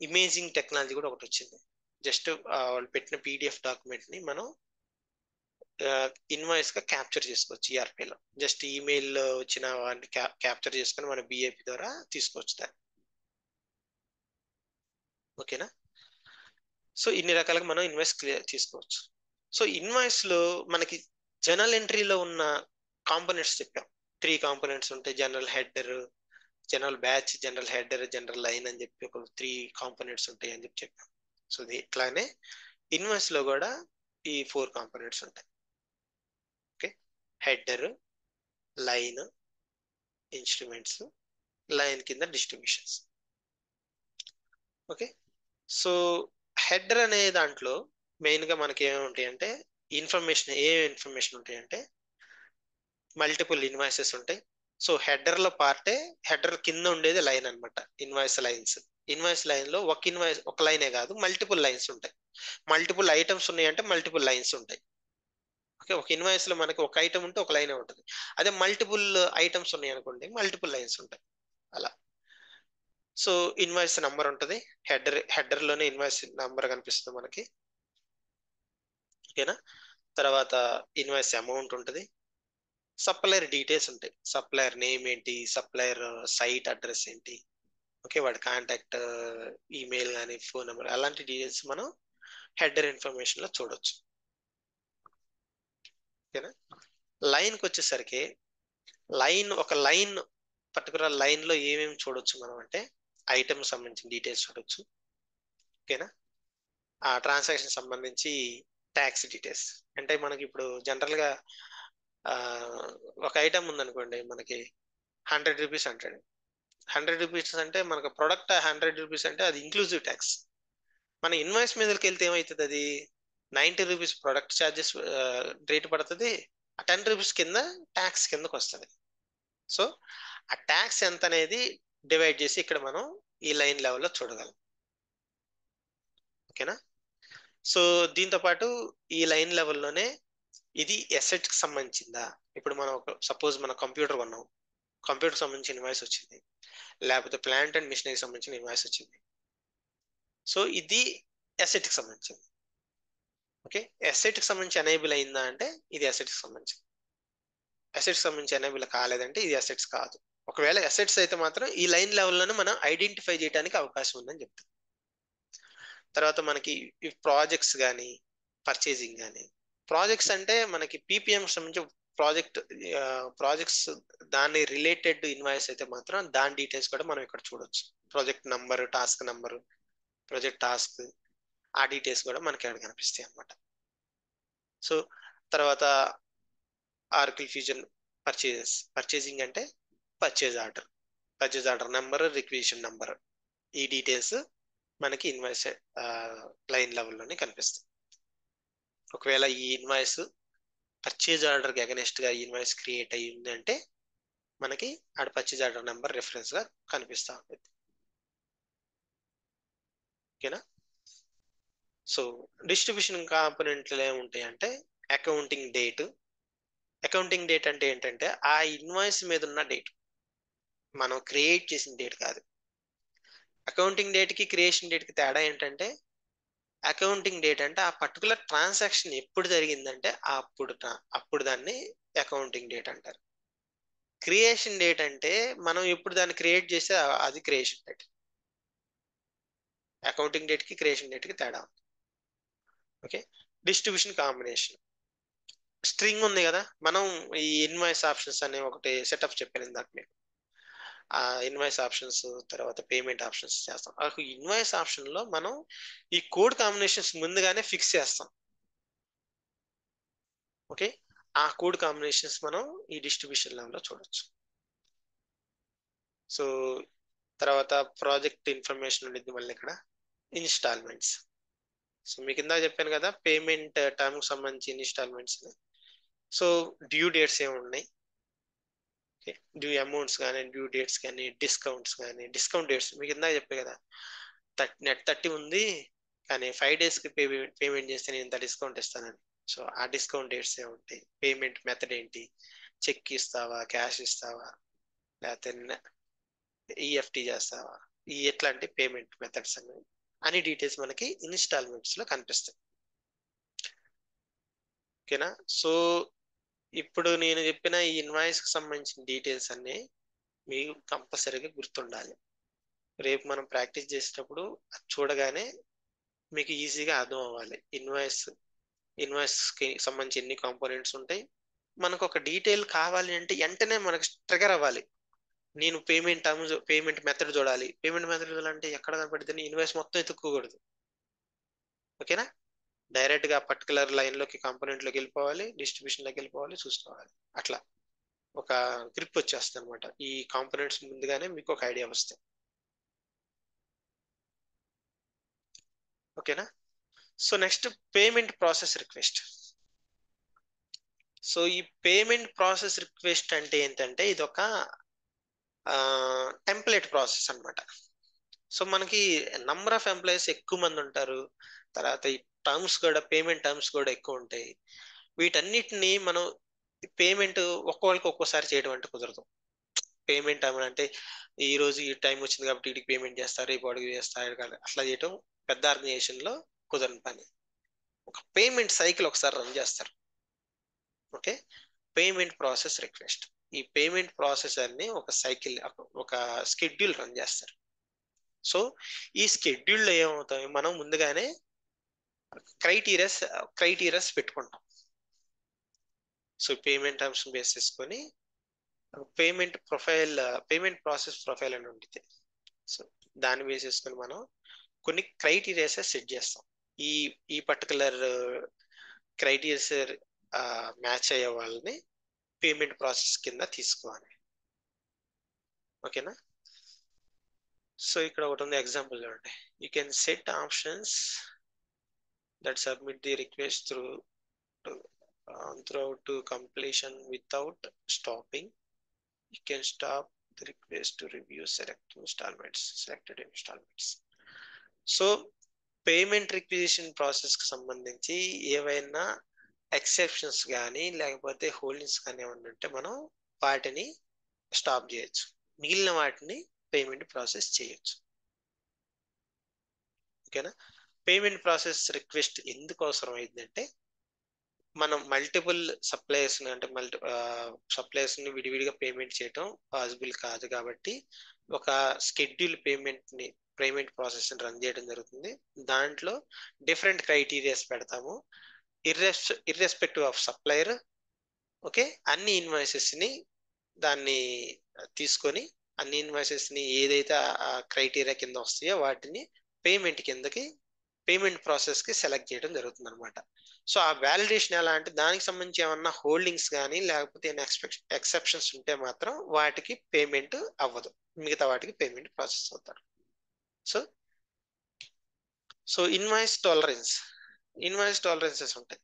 ఇమేజింగ్ టెక్నాలజీ కూడా ఒకటి వచ్చింది. జస్ట్ వాళ్ళు పెట్టిన పీడిఎఫ్ డాక్యుమెంట్ని మనం ఇన్వాయిస్గా క్యాప్చర్ చేసుకోవచ్చు ఈఆర్పీలో జస్ట్ ఈమెయిల్ వచ్చిన వాటిని క్యాప్చర్ చేసుకొని మన బిఏపి ద్వారా తీసుకోవచ్చు దాన్ని. ఓకేనా? సో ఇన్ని రకాలుగా మనం ఇన్వాయిస్ క్లియర్ తీసుకోవచ్చు సో ఇన్వాయిస్లో మనకి జనరల్ ఎంట్రీలో ఉన్న కాంపోనెంట్స్ చెప్పాం. త్రీ కాంపోనెంట్స్ ఉంటాయి general header general batch general header general line అని చెప్పి ఒక త్రీ కాంపోనెంట్స్ ఉంటాయి అని చెప్పి చెప్పాం. సో ఇట్లానే ఇన్వాయిస్లో కూడా ఈ ఫోర్ కాంపోనెంట్స్ ఉంటాయి. Okay header line instruments line కింద డిస్ట్రిబ్యూషన్స్ ఓకే సో హెడర్ అనే దాంట్లో మెయిన్గా మనకి ఏమి ఉంటాయి అంటే ఇన్ఫర్మేషన్ ఏ ఇన్ఫర్మేషన్ ఉంటాయి అంటే మల్టిపుల్ ఇన్వాయిసెస్ ఉంటాయి. సో హెడర్లో పార్టే హెడర్ కింద ఉండేది లైన్ అనమాట ఇన్వాయిస్ లైన్స్. ఇన్వాయిస్ లైన్లో ఒక ఇన్వాయిస్ ఒక లైనే కాదు మల్టిపుల్ లైన్స్ ఉంటాయి. మల్టిపుల్ ఐటమ్స్ ఉన్నాయి అంటే మల్టిపుల్ లైన్స్ ఉంటాయి. ఓకే ఒక ఇన్వాయిస్లో మనకి ఒక ఐటమ్ ఉంటే ఒక లైనే ఉంటుంది. అదే మల్టిపుల్ ఐటమ్స్ ఉన్నాయి అనుకోండి మల్టిపుల్ లైన్స్ ఉంటాయి. అలా. సో ఇన్వాయిస్ నంబర్ ఉంటుంది. హెడర్ హెడర్లోనే ఇన్వాయిస్ నంబర్ కనిపిస్తుంది మనకి. ఓకేనా? తర్వాత ఇన్వాయిస్ అమౌంట్ ఉంటుంది. సప్లయర్ డీటెయిల్స్ ఉంటాయి. సప్లయర్ నేమ్ ఏంటి? సప్లయర్ సైట్ అడ్రస్ ఏంటి? ఓకే వాడి కాంటాక్ట్ ఈమెయిల్ కానీ ఫోన్ నెంబర్ అలాంటి డీటెయిల్స్ మనం హెడర్ ఇన్ఫర్మేషన్లో చూడొచ్చు. ఓకేనా? లైన్కి వచ్చేసరికి లైన్ ఒక లైన్ పర్టికులర్ లైన్లో ఏమేమి చూడొచ్చు మనం అంటే ఐటమ్ సంబంధించిన డీటెయిల్స్ చూడొచ్చు. ఓకేనా? ఆ ట్రాన్సాక్షన్ సంబంధించి ట్యాక్స్ డీటెయిల్స్. అంటే మనకి ఇప్పుడు జనరల్గా ఒక ఐటమ్ ఉందనుకోండి మనకి హండ్రెడ్ రూపీస్ అంటాడు. హండ్రెడ్ రూపీస్ అంటే మనకు ప్రొడక్ట్ హండ్రెడ్ రూపీస్ అంటే అది ఇంక్లూజివ్ ట్యాక్స్ మన ఇన్వాయిస్ మీదకి వెళ్తే ఏమవుతుంది అది? Ninety rupees product charges rate పడుతుంది. ఆ టెన్ రూపీస్ కింద ట్యాక్స్ కిందకు వస్తుంది. సో ఆ ట్యాక్స్ ఎంత అనేది డివైడ్ చేసి ఇక్కడ మనం ఈ లైన్ లెవెల్లో చూడగలం. ఓకేనా? సో దీంతో పాటు ఈ లైన్ లెవెల్లోనే ఇది ఎసెట్కి సంబంధించిందా? ఇప్పుడు మనం ఒక సపోజ్ మన కంప్యూటర్ కొన్నాం. కంప్యూటర్ సంబంధించిన ఇన్వాయిస్ వచ్చింది. లేకపోతే ప్లాంట్ అండ్ మిషనరీకి సంబంధించిన ఇన్వాయిస్ వచ్చింది. సో ఇది ఎసెట్కి సంబంధించింది. ఓకే ఎసెట్కి సంబంధించి ఎనేబుల్ అయిందా అంటే ఇది ఎసెట్కి సంబంధించింది. ఎసెట్స్ సంబంధించి ఎనేబుల్ కాలేదంటే ఇది అసెట్స్ కాదు. ఒకవేళ అసెట్స్ అయితే మాత్రం ఈ లైన్ లెవెల్లోనే మనం ఐడెంటిఫై చేయడానికి అవకాశం ఉందని చెప్తాం. తర్వాత మనకి ఈ ప్రాజెక్ట్స్ కానీ పర్చేసింగ్ కానీ ప్రాజెక్ట్స్ అంటే మనకి పీపీఎం సంబంధించి ప్రాజెక్ట్ ప్రాజెక్ట్స్ దాని రిలేటెడ్ ఇన్వాయిస్ అయితే మాత్రం దాని డీటెయిల్స్ కూడా మనం ఇక్కడ చూడొచ్చు. Project number task number project task ఆ డీటెయిల్స్ కూడా మనకి ఇక్కడ కనిపిస్తాయి అన్నమాట. సో తర్వాత ఆర్కిల్ ఫ్యూజన్ పర్చేజెస్ పర్చేసింగ్ అంటే purchase order. Purchase order number requisition number ఈ డీటెయిల్స్ మనకి ఇన్వాయిస్ లైన్ లెవెల్లోనే కనిపిస్తాయి. ఒకవేళ ఈ ఇన్వాయిస్ పర్చేజ్ ఆర్డర్కి అగనెస్ట్గా ఇన్వాయిస్ క్రియేట్ అయ్యింది అంటే మనకి ఆడ పర్చేజ్ ఆర్డర్ నెంబర్ రెఫరెన్స్గా కనిపిస్తూ ఉంటుంది ఓకేనా? సో డిస్ట్రిబ్యూషన్ కాంపోనెంట్లు ఏముంటాయి అంటే అకౌంటింగ్ డేట్ అకౌంటింగ్ డేట్ అంటే ఏంటంటే ఆ ఇన్వాయిస్ మీద ఉన్న డేట్ మనం క్రియేట్ చేసిన డేట్ కాదు. అకౌంటింగ్ డేట్కి క్రియేషన్ డేట్కి తేడా ఏంటంటే అకౌంటింగ్ డేట్ అంటే ఆ పర్టికులర్ ట్రాన్సాక్షన్ ఎప్పుడు జరిగిందంటే అప్పుడు అప్పుడు దాన్ని అకౌంటింగ్ డేట్ అంటారు. క్రియేషన్ డేట్ అంటే మనం ఎప్పుడు దాన్ని క్రియేట్ చేస్తే అది క్రియేషన్ డేట్ అకౌంటింగ్ డేట్కి క్రియేషన్ డేట్కి తేడా ఓకే డిస్ట్రిబ్యూషన్ కాంబినేషన్ స్ట్రింగ్ ఉంది కదా? మనం ఈ ఇన్వాయిస్ ఆప్షన్స్ అనే ఒకటి సెటప్ చెప్పాను ఇందాక మీకు. ఆ ఇన్వాయిస్ ఆప్షన్స్ తర్వాత పేమెంట్ ఆప్షన్స్ చేస్తాం. ఆ ఇన్వాయిస్ ఆప్షన్లో మనం ఈ కోడ్ కాంబినేషన్స్ ముందుగానే ఫిక్స్ చేస్తాం. ఓకే? ఆ కోడ్ కాంబినేషన్స్ మనం ఈ డిస్ట్రిబ్యూషన్లో చూడొచ్చు. సో తర్వాత ప్రాజెక్ట్ ఇన్ఫర్మేషన్ ఉండేది మళ్ళీ ఇక్కడ ఇన్స్టాల్మెంట్స్. సో మీకు ఇందాక చెప్పాను కదా పేమెంట్ టైంకి సంబంధించి ఇన్స్టాల్మెంట్స్ సో డ్యూ డేట్స్ ఏమి ఉన్నాయి? డ్యూ అమౌంట్స్ కానీ డ్యూ డేట్స్ కానీ డిస్కౌంట్స్ కానీ డిస్కౌంట్ డేట్స్ మీకు ఇందాక చెప్పే కదా. థర్టీ నెట్ థర్టీ ఉంది కానీ ఫైవ్ డేస్కి పే పేమెంట్ చేస్తే నేను ఇంత డిస్కౌంట్ ఇస్తానని. సో ఆ డిస్కౌంట్ డేట్స్ ఏ ఉంటాయి? పేమెంట్ మెథడ్ ఏంటి? చెక్ ఇస్తావా? క్యాష్ ఇస్తావా? లేకపోతే ఈఎఫ్టీ చేస్తావా? ఈ ఎట్లాంటి పేమెంట్ మెథడ్స్ అనేవి? అన్ని డీటెయిల్స్ మనకి ఇన్స్టాల్మెంట్స్లో కనిపిస్తాయి. ఓకేనా? సో ఇప్పుడు నేను చెప్పిన ఈ ఇన్వాయిస్కి సంబంధించిన డీటెయిల్స్ అన్ని మీకు కంపల్సరీగా గుర్తుండాలి. రేపు మనం ప్రాక్టీస్ చేసేటప్పుడు అది చూడగానే మీకు ఈజీగా అర్థం అవ్వాలి. ఇన్వాయిస్ ఇన్వాయిస్కి సంబంధించి ఎన్ని కాంపోనెంట్స్ ఉంటాయి. మనకు ఒక డీటెయిల్ కావాలి అంటే వెంటనే మనకు ట్రిగర్ అవ్వాలి. నేను పేమెంట్ టర్మ్స్ పేమెంట్ మెథడ్ చూడాలి. పేమెంట్ మెథడ్ చూడాలంటే ఎక్కడ కనపడితే ఇన్వాయిస్ మొత్తం ఎత్తుక్కోకూడదు. ఓకేనా? డైరెక్ట్గా పర్టికులర్ లైన్లోకి కాంపోనెంట్లోకి వెళ్ళిపోవాలి డిస్ట్రిబ్యూషన్లోకి వెళ్ళిపోవాలి చూసుకోవాలి. అట్లా ఒక గ్రిప్ వచ్చేస్తుంది అనమాట ఈ కాంపోనెంట్స్ ముందుగానే మీకు ఒక ఐడియా వస్తాయి. ఓకేనా? So next payment process request. So ఈ పేమెంట్ ప్రాసెస్ రిక్వెస్ట్ అంటే ఏంటంటే ఇది ఒక టెంప్లెట్ ప్రాసెస్ అనమాట సో మనకి నంబర్ ఆఫ్ ఎంప్లాయీస్ ఎక్కువ మంది ఉంటారు. తర్వాత ఈ టర్మ్స్ కూడా పేమెంట్ టర్మ్స్ కూడా ఎక్కువ ఉంటాయి. వీటన్నిటిని మనం పేమెంట్ ఒక్కొక్కరికి ఒక్కోసారి చేయడం అంటే కుదరదు. పేమెంట్ టైం అంటే ఈ రోజు ఈ టైం వచ్చింది కాబట్టి వీటికి పేమెంట్ చేస్తారు రేపు అడుగు చేస్తారు అట్లా చేయటం పెద్ద ఆర్గనైజేషన్లో కుదరని పని. ఒక పేమెంట్ సైకిల్ ఒకసారి రన్ చేస్తారు. ఓకే? పేమెంట్ ప్రాసెస్ రిక్వెస్ట్ ఈ పేమెంట్ ప్రాసెస్ అన్ని ఒక సైకిల్ ఒక స్కెడ్యూల్ రన్ చేస్తారు. సో ఈ స్కెడ్యూల్లో ఏమవుతాయి? మనం ముందుగానే క్రైటీరియస్ క్రైటీరియస్ uh, పెట్టుకుంటాం. సో పేమెంట్ టర్మ్స్ బేస్ చేసుకొని payment profile payment process profile అని ఉంటుంది సో దాన్ని బేస్ చేసుకొని మనం కొన్ని క్రైటీరియాస్ సెట్ చేస్తాం. ఈ ఈ పర్టికులర్ క్రైటీరియాస్ మ్యాచ్ అయ్యే వాళ్ళని పేమెంట్ ప్రాసెస్ కింద తీసుకోవాలి. ఓకేనా? సో ఇక్కడ ఒకటి ఉంది ఎగ్జాంపుల్ చూడండి. You can set options that that submit the request through throughout to completion without stopping you can stop the request to review select installments selected installments so payment requisition ప్రాసెస్కి సంబంధించి ఏవైనా exceptions కానీ లేకపోతే holdings కానీ ఏమన్నా ఉంటే మనం వాటిని stop చేయొచ్చు మిగిలిన వాటిని పేమెంట్ ప్రాసెస్ చేయొచ్చు ఓకేనా పేమెంట్ ప్రాసెస్ రిక్వెస్ట్ ఎందుకు అవసరం అయిందంటే మనం మల్టిపుల్ సప్లయర్స్ని అంటే మల్టి సప్లయర్స్ని విడివిడిగా పేమెంట్ చేయటం పాసిబుల్ కాదు కాబట్టి ఒక స్కెడ్యూల్ పేమెంట్ని పేమెంట్ ప్రాసెస్ని రన్ చేయడం జరుగుతుంది. దాంట్లో డిఫరెంట్ క్రైటీరియాస్ పెడతాము. Irres irrespective of supplier okay? అన్ని ఇన్వాయిసెస్ని దాన్ని తీసుకొని అన్ని ఇన్వాయిసెస్ని ఏదైతే ఆ క్రైటీరియా కింద వస్తాయో వాటిని పేమెంట్ కిందకి పేమెంట్ ప్రాసెస్కి సెలెక్ట్ చేయడం జరుగుతుంది అనమాట సో ఆ వ్యాలిడేషన్ ఎలా అంటే దానికి సంబంధించి ఏమన్నా హోల్డింగ్స్ కానీ లేకపోతే ఎక్సెప్షన్స్ ఉంటే మాత్రం వాటికి పేమెంట్ అవ్వదు. మిగతా వాటికి పేమెంట్ ప్రాసెస్ అవుతారు. So so invoice tolerance invoice tolerances ఉంటాయి.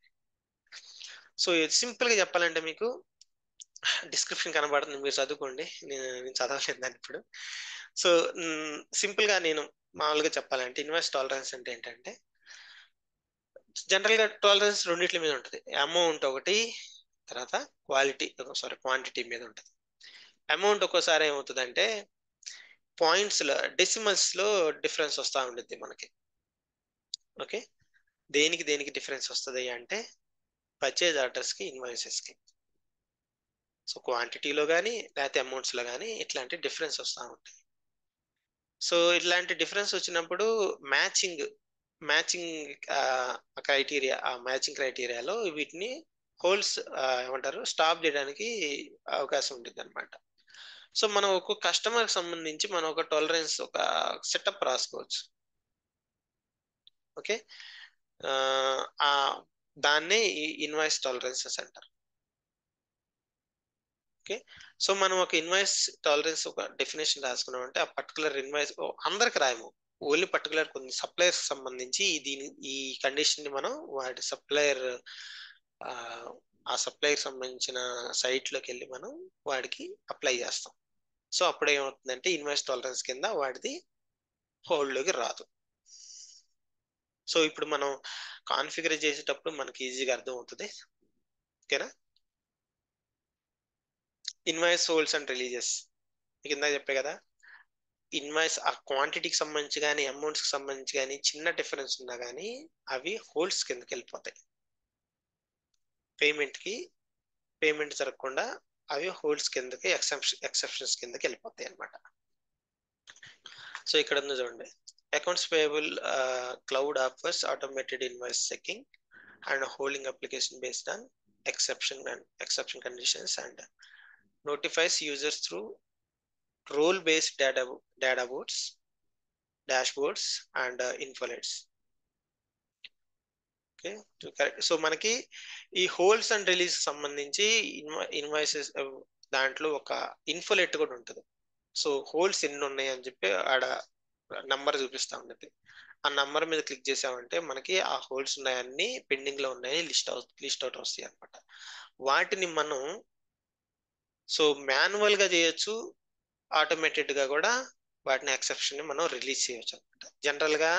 సో సింపుల్గా చెప్పాలంటే మీకు డిస్క్రిప్షన్ కనబడుతుంది మీరు చదువుకోండి. నేను నేను చదవలేదు దాన్ని ఇప్పుడు. సో సింపుల్గా నేను మామూలుగా చెప్పాలంటే ఇన్వాయిస్ టాలరెన్స్ అంటే ఏంటంటే జనరల్గా టాలరెన్స్ రెండింటి మీద ఉంటుంది. అమౌంట్ ఒకటి తర్వాత క్వాలిటీ సారీ క్వాంటిటీ మీద ఉంటుంది. అమౌంట్ ఒక్కోసారి ఏమవుతుందంటే పాయింట్స్లో డెసిమల్స్లో డిఫరెన్స్ వస్తూ ఉంటుంది మనకి. ఓకే? దేనికి దేనికి డిఫరెన్స్ వస్తుంది అంటే పర్చేజ్ ఆర్డర్స్కి ఇన్వాయిసెస్కి సో క్వాంటిటీలో కానీ లేకపోతే అమౌంట్స్లో కానీ ఇట్లాంటి డిఫరెన్స్ వస్తూ ఉంటాయి. సో ఇట్లాంటి డిఫరెన్స్ వచ్చినప్పుడు మ్యాచింగ్ మ్యాచింగ్ క్రైటీరియా ఆ మ్యాచింగ్ క్రైటీరియాలో వీటిని హోల్స్ ఏమంటారు స్టాప్ చేయడానికి అవకాశం ఉంటుంది అనమాట సో మనం ఒక కస్టమర్ సంబంధించి మనం ఒక టాలరెన్స్ ఒక సెటప్ రాసుకోవచ్చు. ఓకే? దాన్నే ఈ ఇన్వాయిస్ టాలరెన్సెస్ అంటారు. ఓకే. సో మనం ఒక ఇన్వాయిస్ టాలరెన్స్ ఒక డెఫినేషన్ రాసుకున్నాం అంటే ఆ పర్టికులర్ ఇన్వాయిస్ అందరికి రాయము. ఓన్లీ పర్టికులర్ కొన్ని సప్లయర్స్ సంబంధించి దీని ఈ కండిషన్ని మనం వాటి సప్లయర్ ఆ సప్లయర్ సంబంధించిన సైట్లోకి వెళ్ళి మనం వాడికి అప్లై చేస్తాం. సో అప్పుడు ఏమవుతుందంటే ఇన్వాయిస్ టాలరెన్స్ కింద వాడిది హోల్డ్లోకి రాదు. సో ఇప్పుడు మనం కాన్ఫిగర్ చేసేటప్పుడు మనకి ఈజీగా అర్థం అవుతుంది ఓకేనా? ఇన్వాయిస్ హోల్డ్స్ అండ్ రిలీజెస్ మీకు ఇందాక చెప్పే కదా? ఇన్వాయిస్ ఆ క్వాంటిటీకి సంబంధించి కానీ అమౌంట్స్కి సంబంధించి కానీ చిన్న డిఫరెన్స్ ఉన్నా కానీ అవి హోల్డ్స్ కిందకి వెళ్ళిపోతాయి. పేమెంట్కి పేమెంట్ జరగకుండా అవి హోల్డ్స్ కిందకి ఎక్సెప్షన్ ఎక్సెప్షన్స్ కిందకి వెళ్ళిపోతాయి అనమాట సో ఇక్కడ ఉంది చూడండి. Accounts payable cloud offers automated invoice checking and holding application based on exception and exception conditions and notifies users through role-based data data boards, dashboards, and uh, infolets. Okay so మనకి ఈ holds and release సంబంధించి invoices uh, దాంట్లో ఒక ఇన్ఫోలెట్ కూడా ఉంటుంది. So holes ఎన్ని ఉన్నాయి అని చెప్పి ఆడ నంబర్ చూపిస్తా ఉండేది ఆ నంబర్ మీద క్లిక్ చేసామంటే మనకి ఆ హోల్స్ ఉన్నాయన్నీ పెండింగ్లో ఉన్నాయని లిస్ట్ అవుట్ లిస్ట్ అవుట్ వస్తాయి అనమాట వాటిని మనం సో మాన్యువల్గా చేయొచ్చు ఆటోమేటెడ్గా కూడా వాటిని ఎక్సెప్షన్ మనం రిలీజ్ చేయొచ్చు అనమాట. జనరల్గా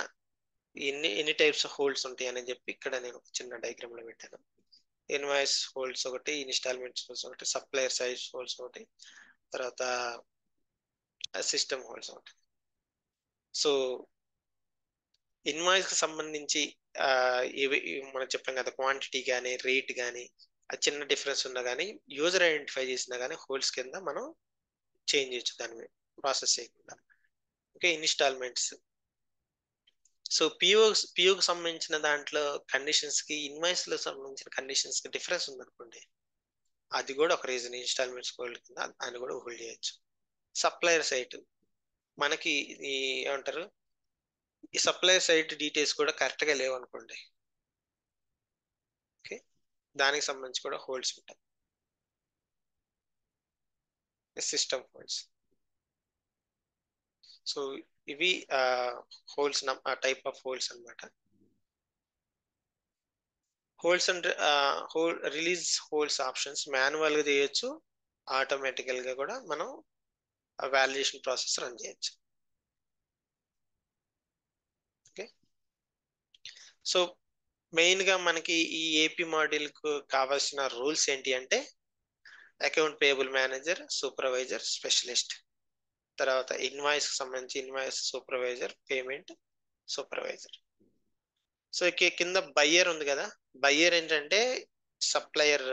ఎన్ని ఎన్ని టైప్స్ ఆఫ్ హోల్డ్స్ ఉంటాయి అని చెప్పి ఇక్కడ నేను ఒక చిన్న డయాగ్రామ్లో పెట్టాను. ఇన్వాయిస్ హోల్డ్స్ ఒకటి ఇన్స్టాల్మెంట్స్ హోల్డ్స్ ఒకటి సప్లయర్ సైజ్ హోల్డ్స్ ఒకటి తర్వాత సిస్టమ్ హోల్డ్స్ ఒకటి. సో ఇన్వాయిస్కి సంబంధించి ఇవి మనం చెప్పాం కదా క్వాంటిటీ కానీ రేట్ కానీ ఆ చిన్న డిఫరెన్స్ ఉన్నా కానీ యూజర్ ఐడెంటిఫై చేసినా కానీ హోల్డ్స్ కింద మనం చేంజ్ చేయొచ్చు దాని ప్రాసెస్ చేయకుండా. ఓకే ఇన్స్టాల్మెంట్స్ సో పిఓ పిఓకి సంబంధించిన దాంట్లో కండిషన్స్కి ఇన్వాయిస్లో సంబంధించిన కండిషన్స్కి డిఫరెన్స్ ఉందనుకోండి అది కూడా ఒక రీజన్ ఇన్స్టాల్మెంట్స్ హోల్డ్ కింద దాన్ని కూడా హోల్డ్ చేయొచ్చు. సప్లయర్ సైట్ మనకి ఈ ఏమంటారు? ఈ సప్లయర్ సైట్ డీటెయిల్స్ కూడా కరెక్ట్గా లేవు అనుకోండి దానికి సంబంధించి కూడా హోల్డ్స్ ఉంటాయి. సిస్టమ్ హోల్డ్స్ సో ఇవి హోల్స్ టైప్ ఆఫ్ హోల్స్ అనమాట holds and hold release holds options మాన్యువల్గా చేయొచ్చు. ఆటోమేటికల్గా కూడా మనం వాల్యుయేషన్ ప్రాసెస్ రన్ చేయొచ్చు. ఓకే సో మెయిన్గా మనకి ఈ ఏపీ మోడల్కు కావాల్సిన రూల్స్ ఏంటి అంటే account payable manager supervisor specialist. తర్వాత ఇన్వాయిస్ సంబంధించి invoice supervisor payment supervisor. So కింద బయ్యర్ ఉంది కదా బయ్యర్ ఏంటంటే సప్లయర్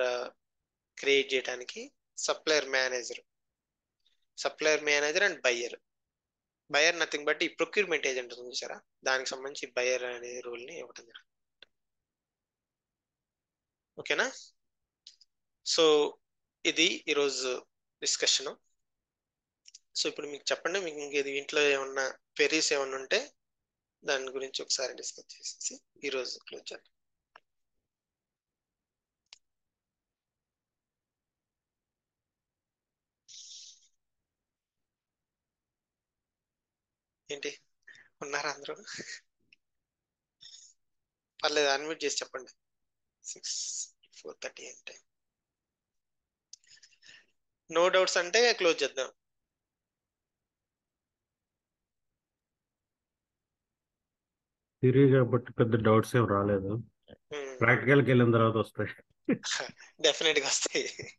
క్రియేట్ చేయడానికి supplier manager. Supplier manager and buyer. Buyer nothing but ఈ ప్రొక్యూర్మెంట్ ఏజెంట్ ఉంది చూసారా? దానికి సంబంధించి బయర్ అనే రూల్ని ఇవ్వడం జరుగుతుంది ఓకేనా? సో ఇది ఈరోజు డిస్కషన్. సో ఇప్పుడు మీకు చెప్పండి మీకు ఇంకేది ఇంట్లో ఏమన్నా క్వెరీస్ ఏమన్నా ఉంటే దాని గురించి ఒకసారి డిస్కస్ చేసేసి ఈరోజు క్లోజ్ చేద్దాం. ఏంటి? ఉన్నారా అందరూ? పర్లేదు అన్మ్యూట్ చేసి చెప్పండి. సిక్స్ ఫోర్ థర్టీ అంటే నో డౌట్స్ అంటే క్లోజ్ చేద్దాం. థియరీ కాబట్టి పెద్ద డౌట్స్ ఏం రాలేదు. ప్రాక్టికల్కి వెళ్ళిన తర్వాత వస్తాయి. డెఫినెట్గా వస్తాయి.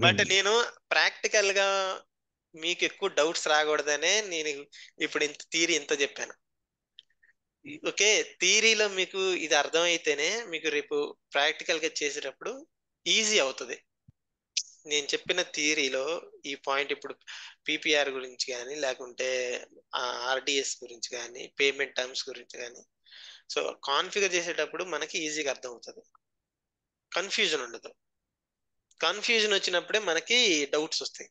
బట్ నేను ప్రాక్టికల్గా మీకు ఎక్కువ డౌట్స్ రాకూడదనే నేను ఇప్పుడు ఇంత థీరీ ఇంత చెప్పాను. ఓకే థీరీలో మీకు ఇది అర్థమైతేనే మీకు రేపు ప్రాక్టికల్గా చేసేటప్పుడు ఈజీ అవుతుంది. నేను చెప్పిన థియరీలో ఈ పాయింట్ ఇప్పుడు పీపీఆర్ గురించి కానీ లేకుంటే ఆర్డిఎస్ గురించి కానీ పేమెంట్ టర్మ్స్ గురించి కానీ సో కాన్ఫిగర్ చేసేటప్పుడు మనకి ఈజీగా అర్థం అవుతుంది కన్ఫ్యూజన్ ఉండదు. కన్ఫ్యూజన్ వచ్చినప్పుడే మనకి డౌట్స్ వస్తాయి.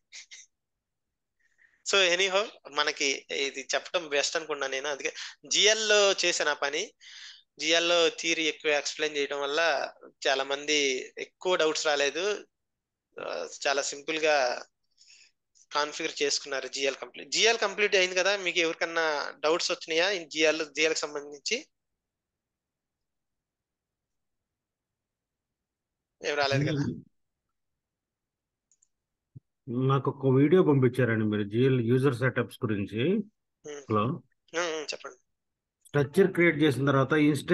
సో ఎనీహో మనకి ఇది చెప్పడం బెస్ట్ అనుకున్నా నేను. అందుకే జిఎల్లో చేసిన పని జిఎల్లో థియరీ ఎక్కువ ఎక్స్ప్లెయిన్ చేయడం వల్ల చాలా మంది ఎక్కువ డౌట్స్ రాలేదు. చాలా సింపుల్గా కాన్ఫిగర్ చేసుకున్నారు జిఎల్ కంప్లీట్. జిఎల్ కంప్లీట్ అయింది కదా మీకు ఎవరికన్నా డౌట్స్ వచ్చినాయా? జిఎల్ జిఎల్కి సంబంధించి? ఏం రాలేదు కదా? నాకు ఒక వీడియో పంపించారండి మీరు జిఎల్ యూజర్ సెటప్స్ గురించి. హలో. చెప్పండి. స్ట్రక్చర్ క్రియేట్ చేసిన తర్వాత ఇన్స్టెన్స్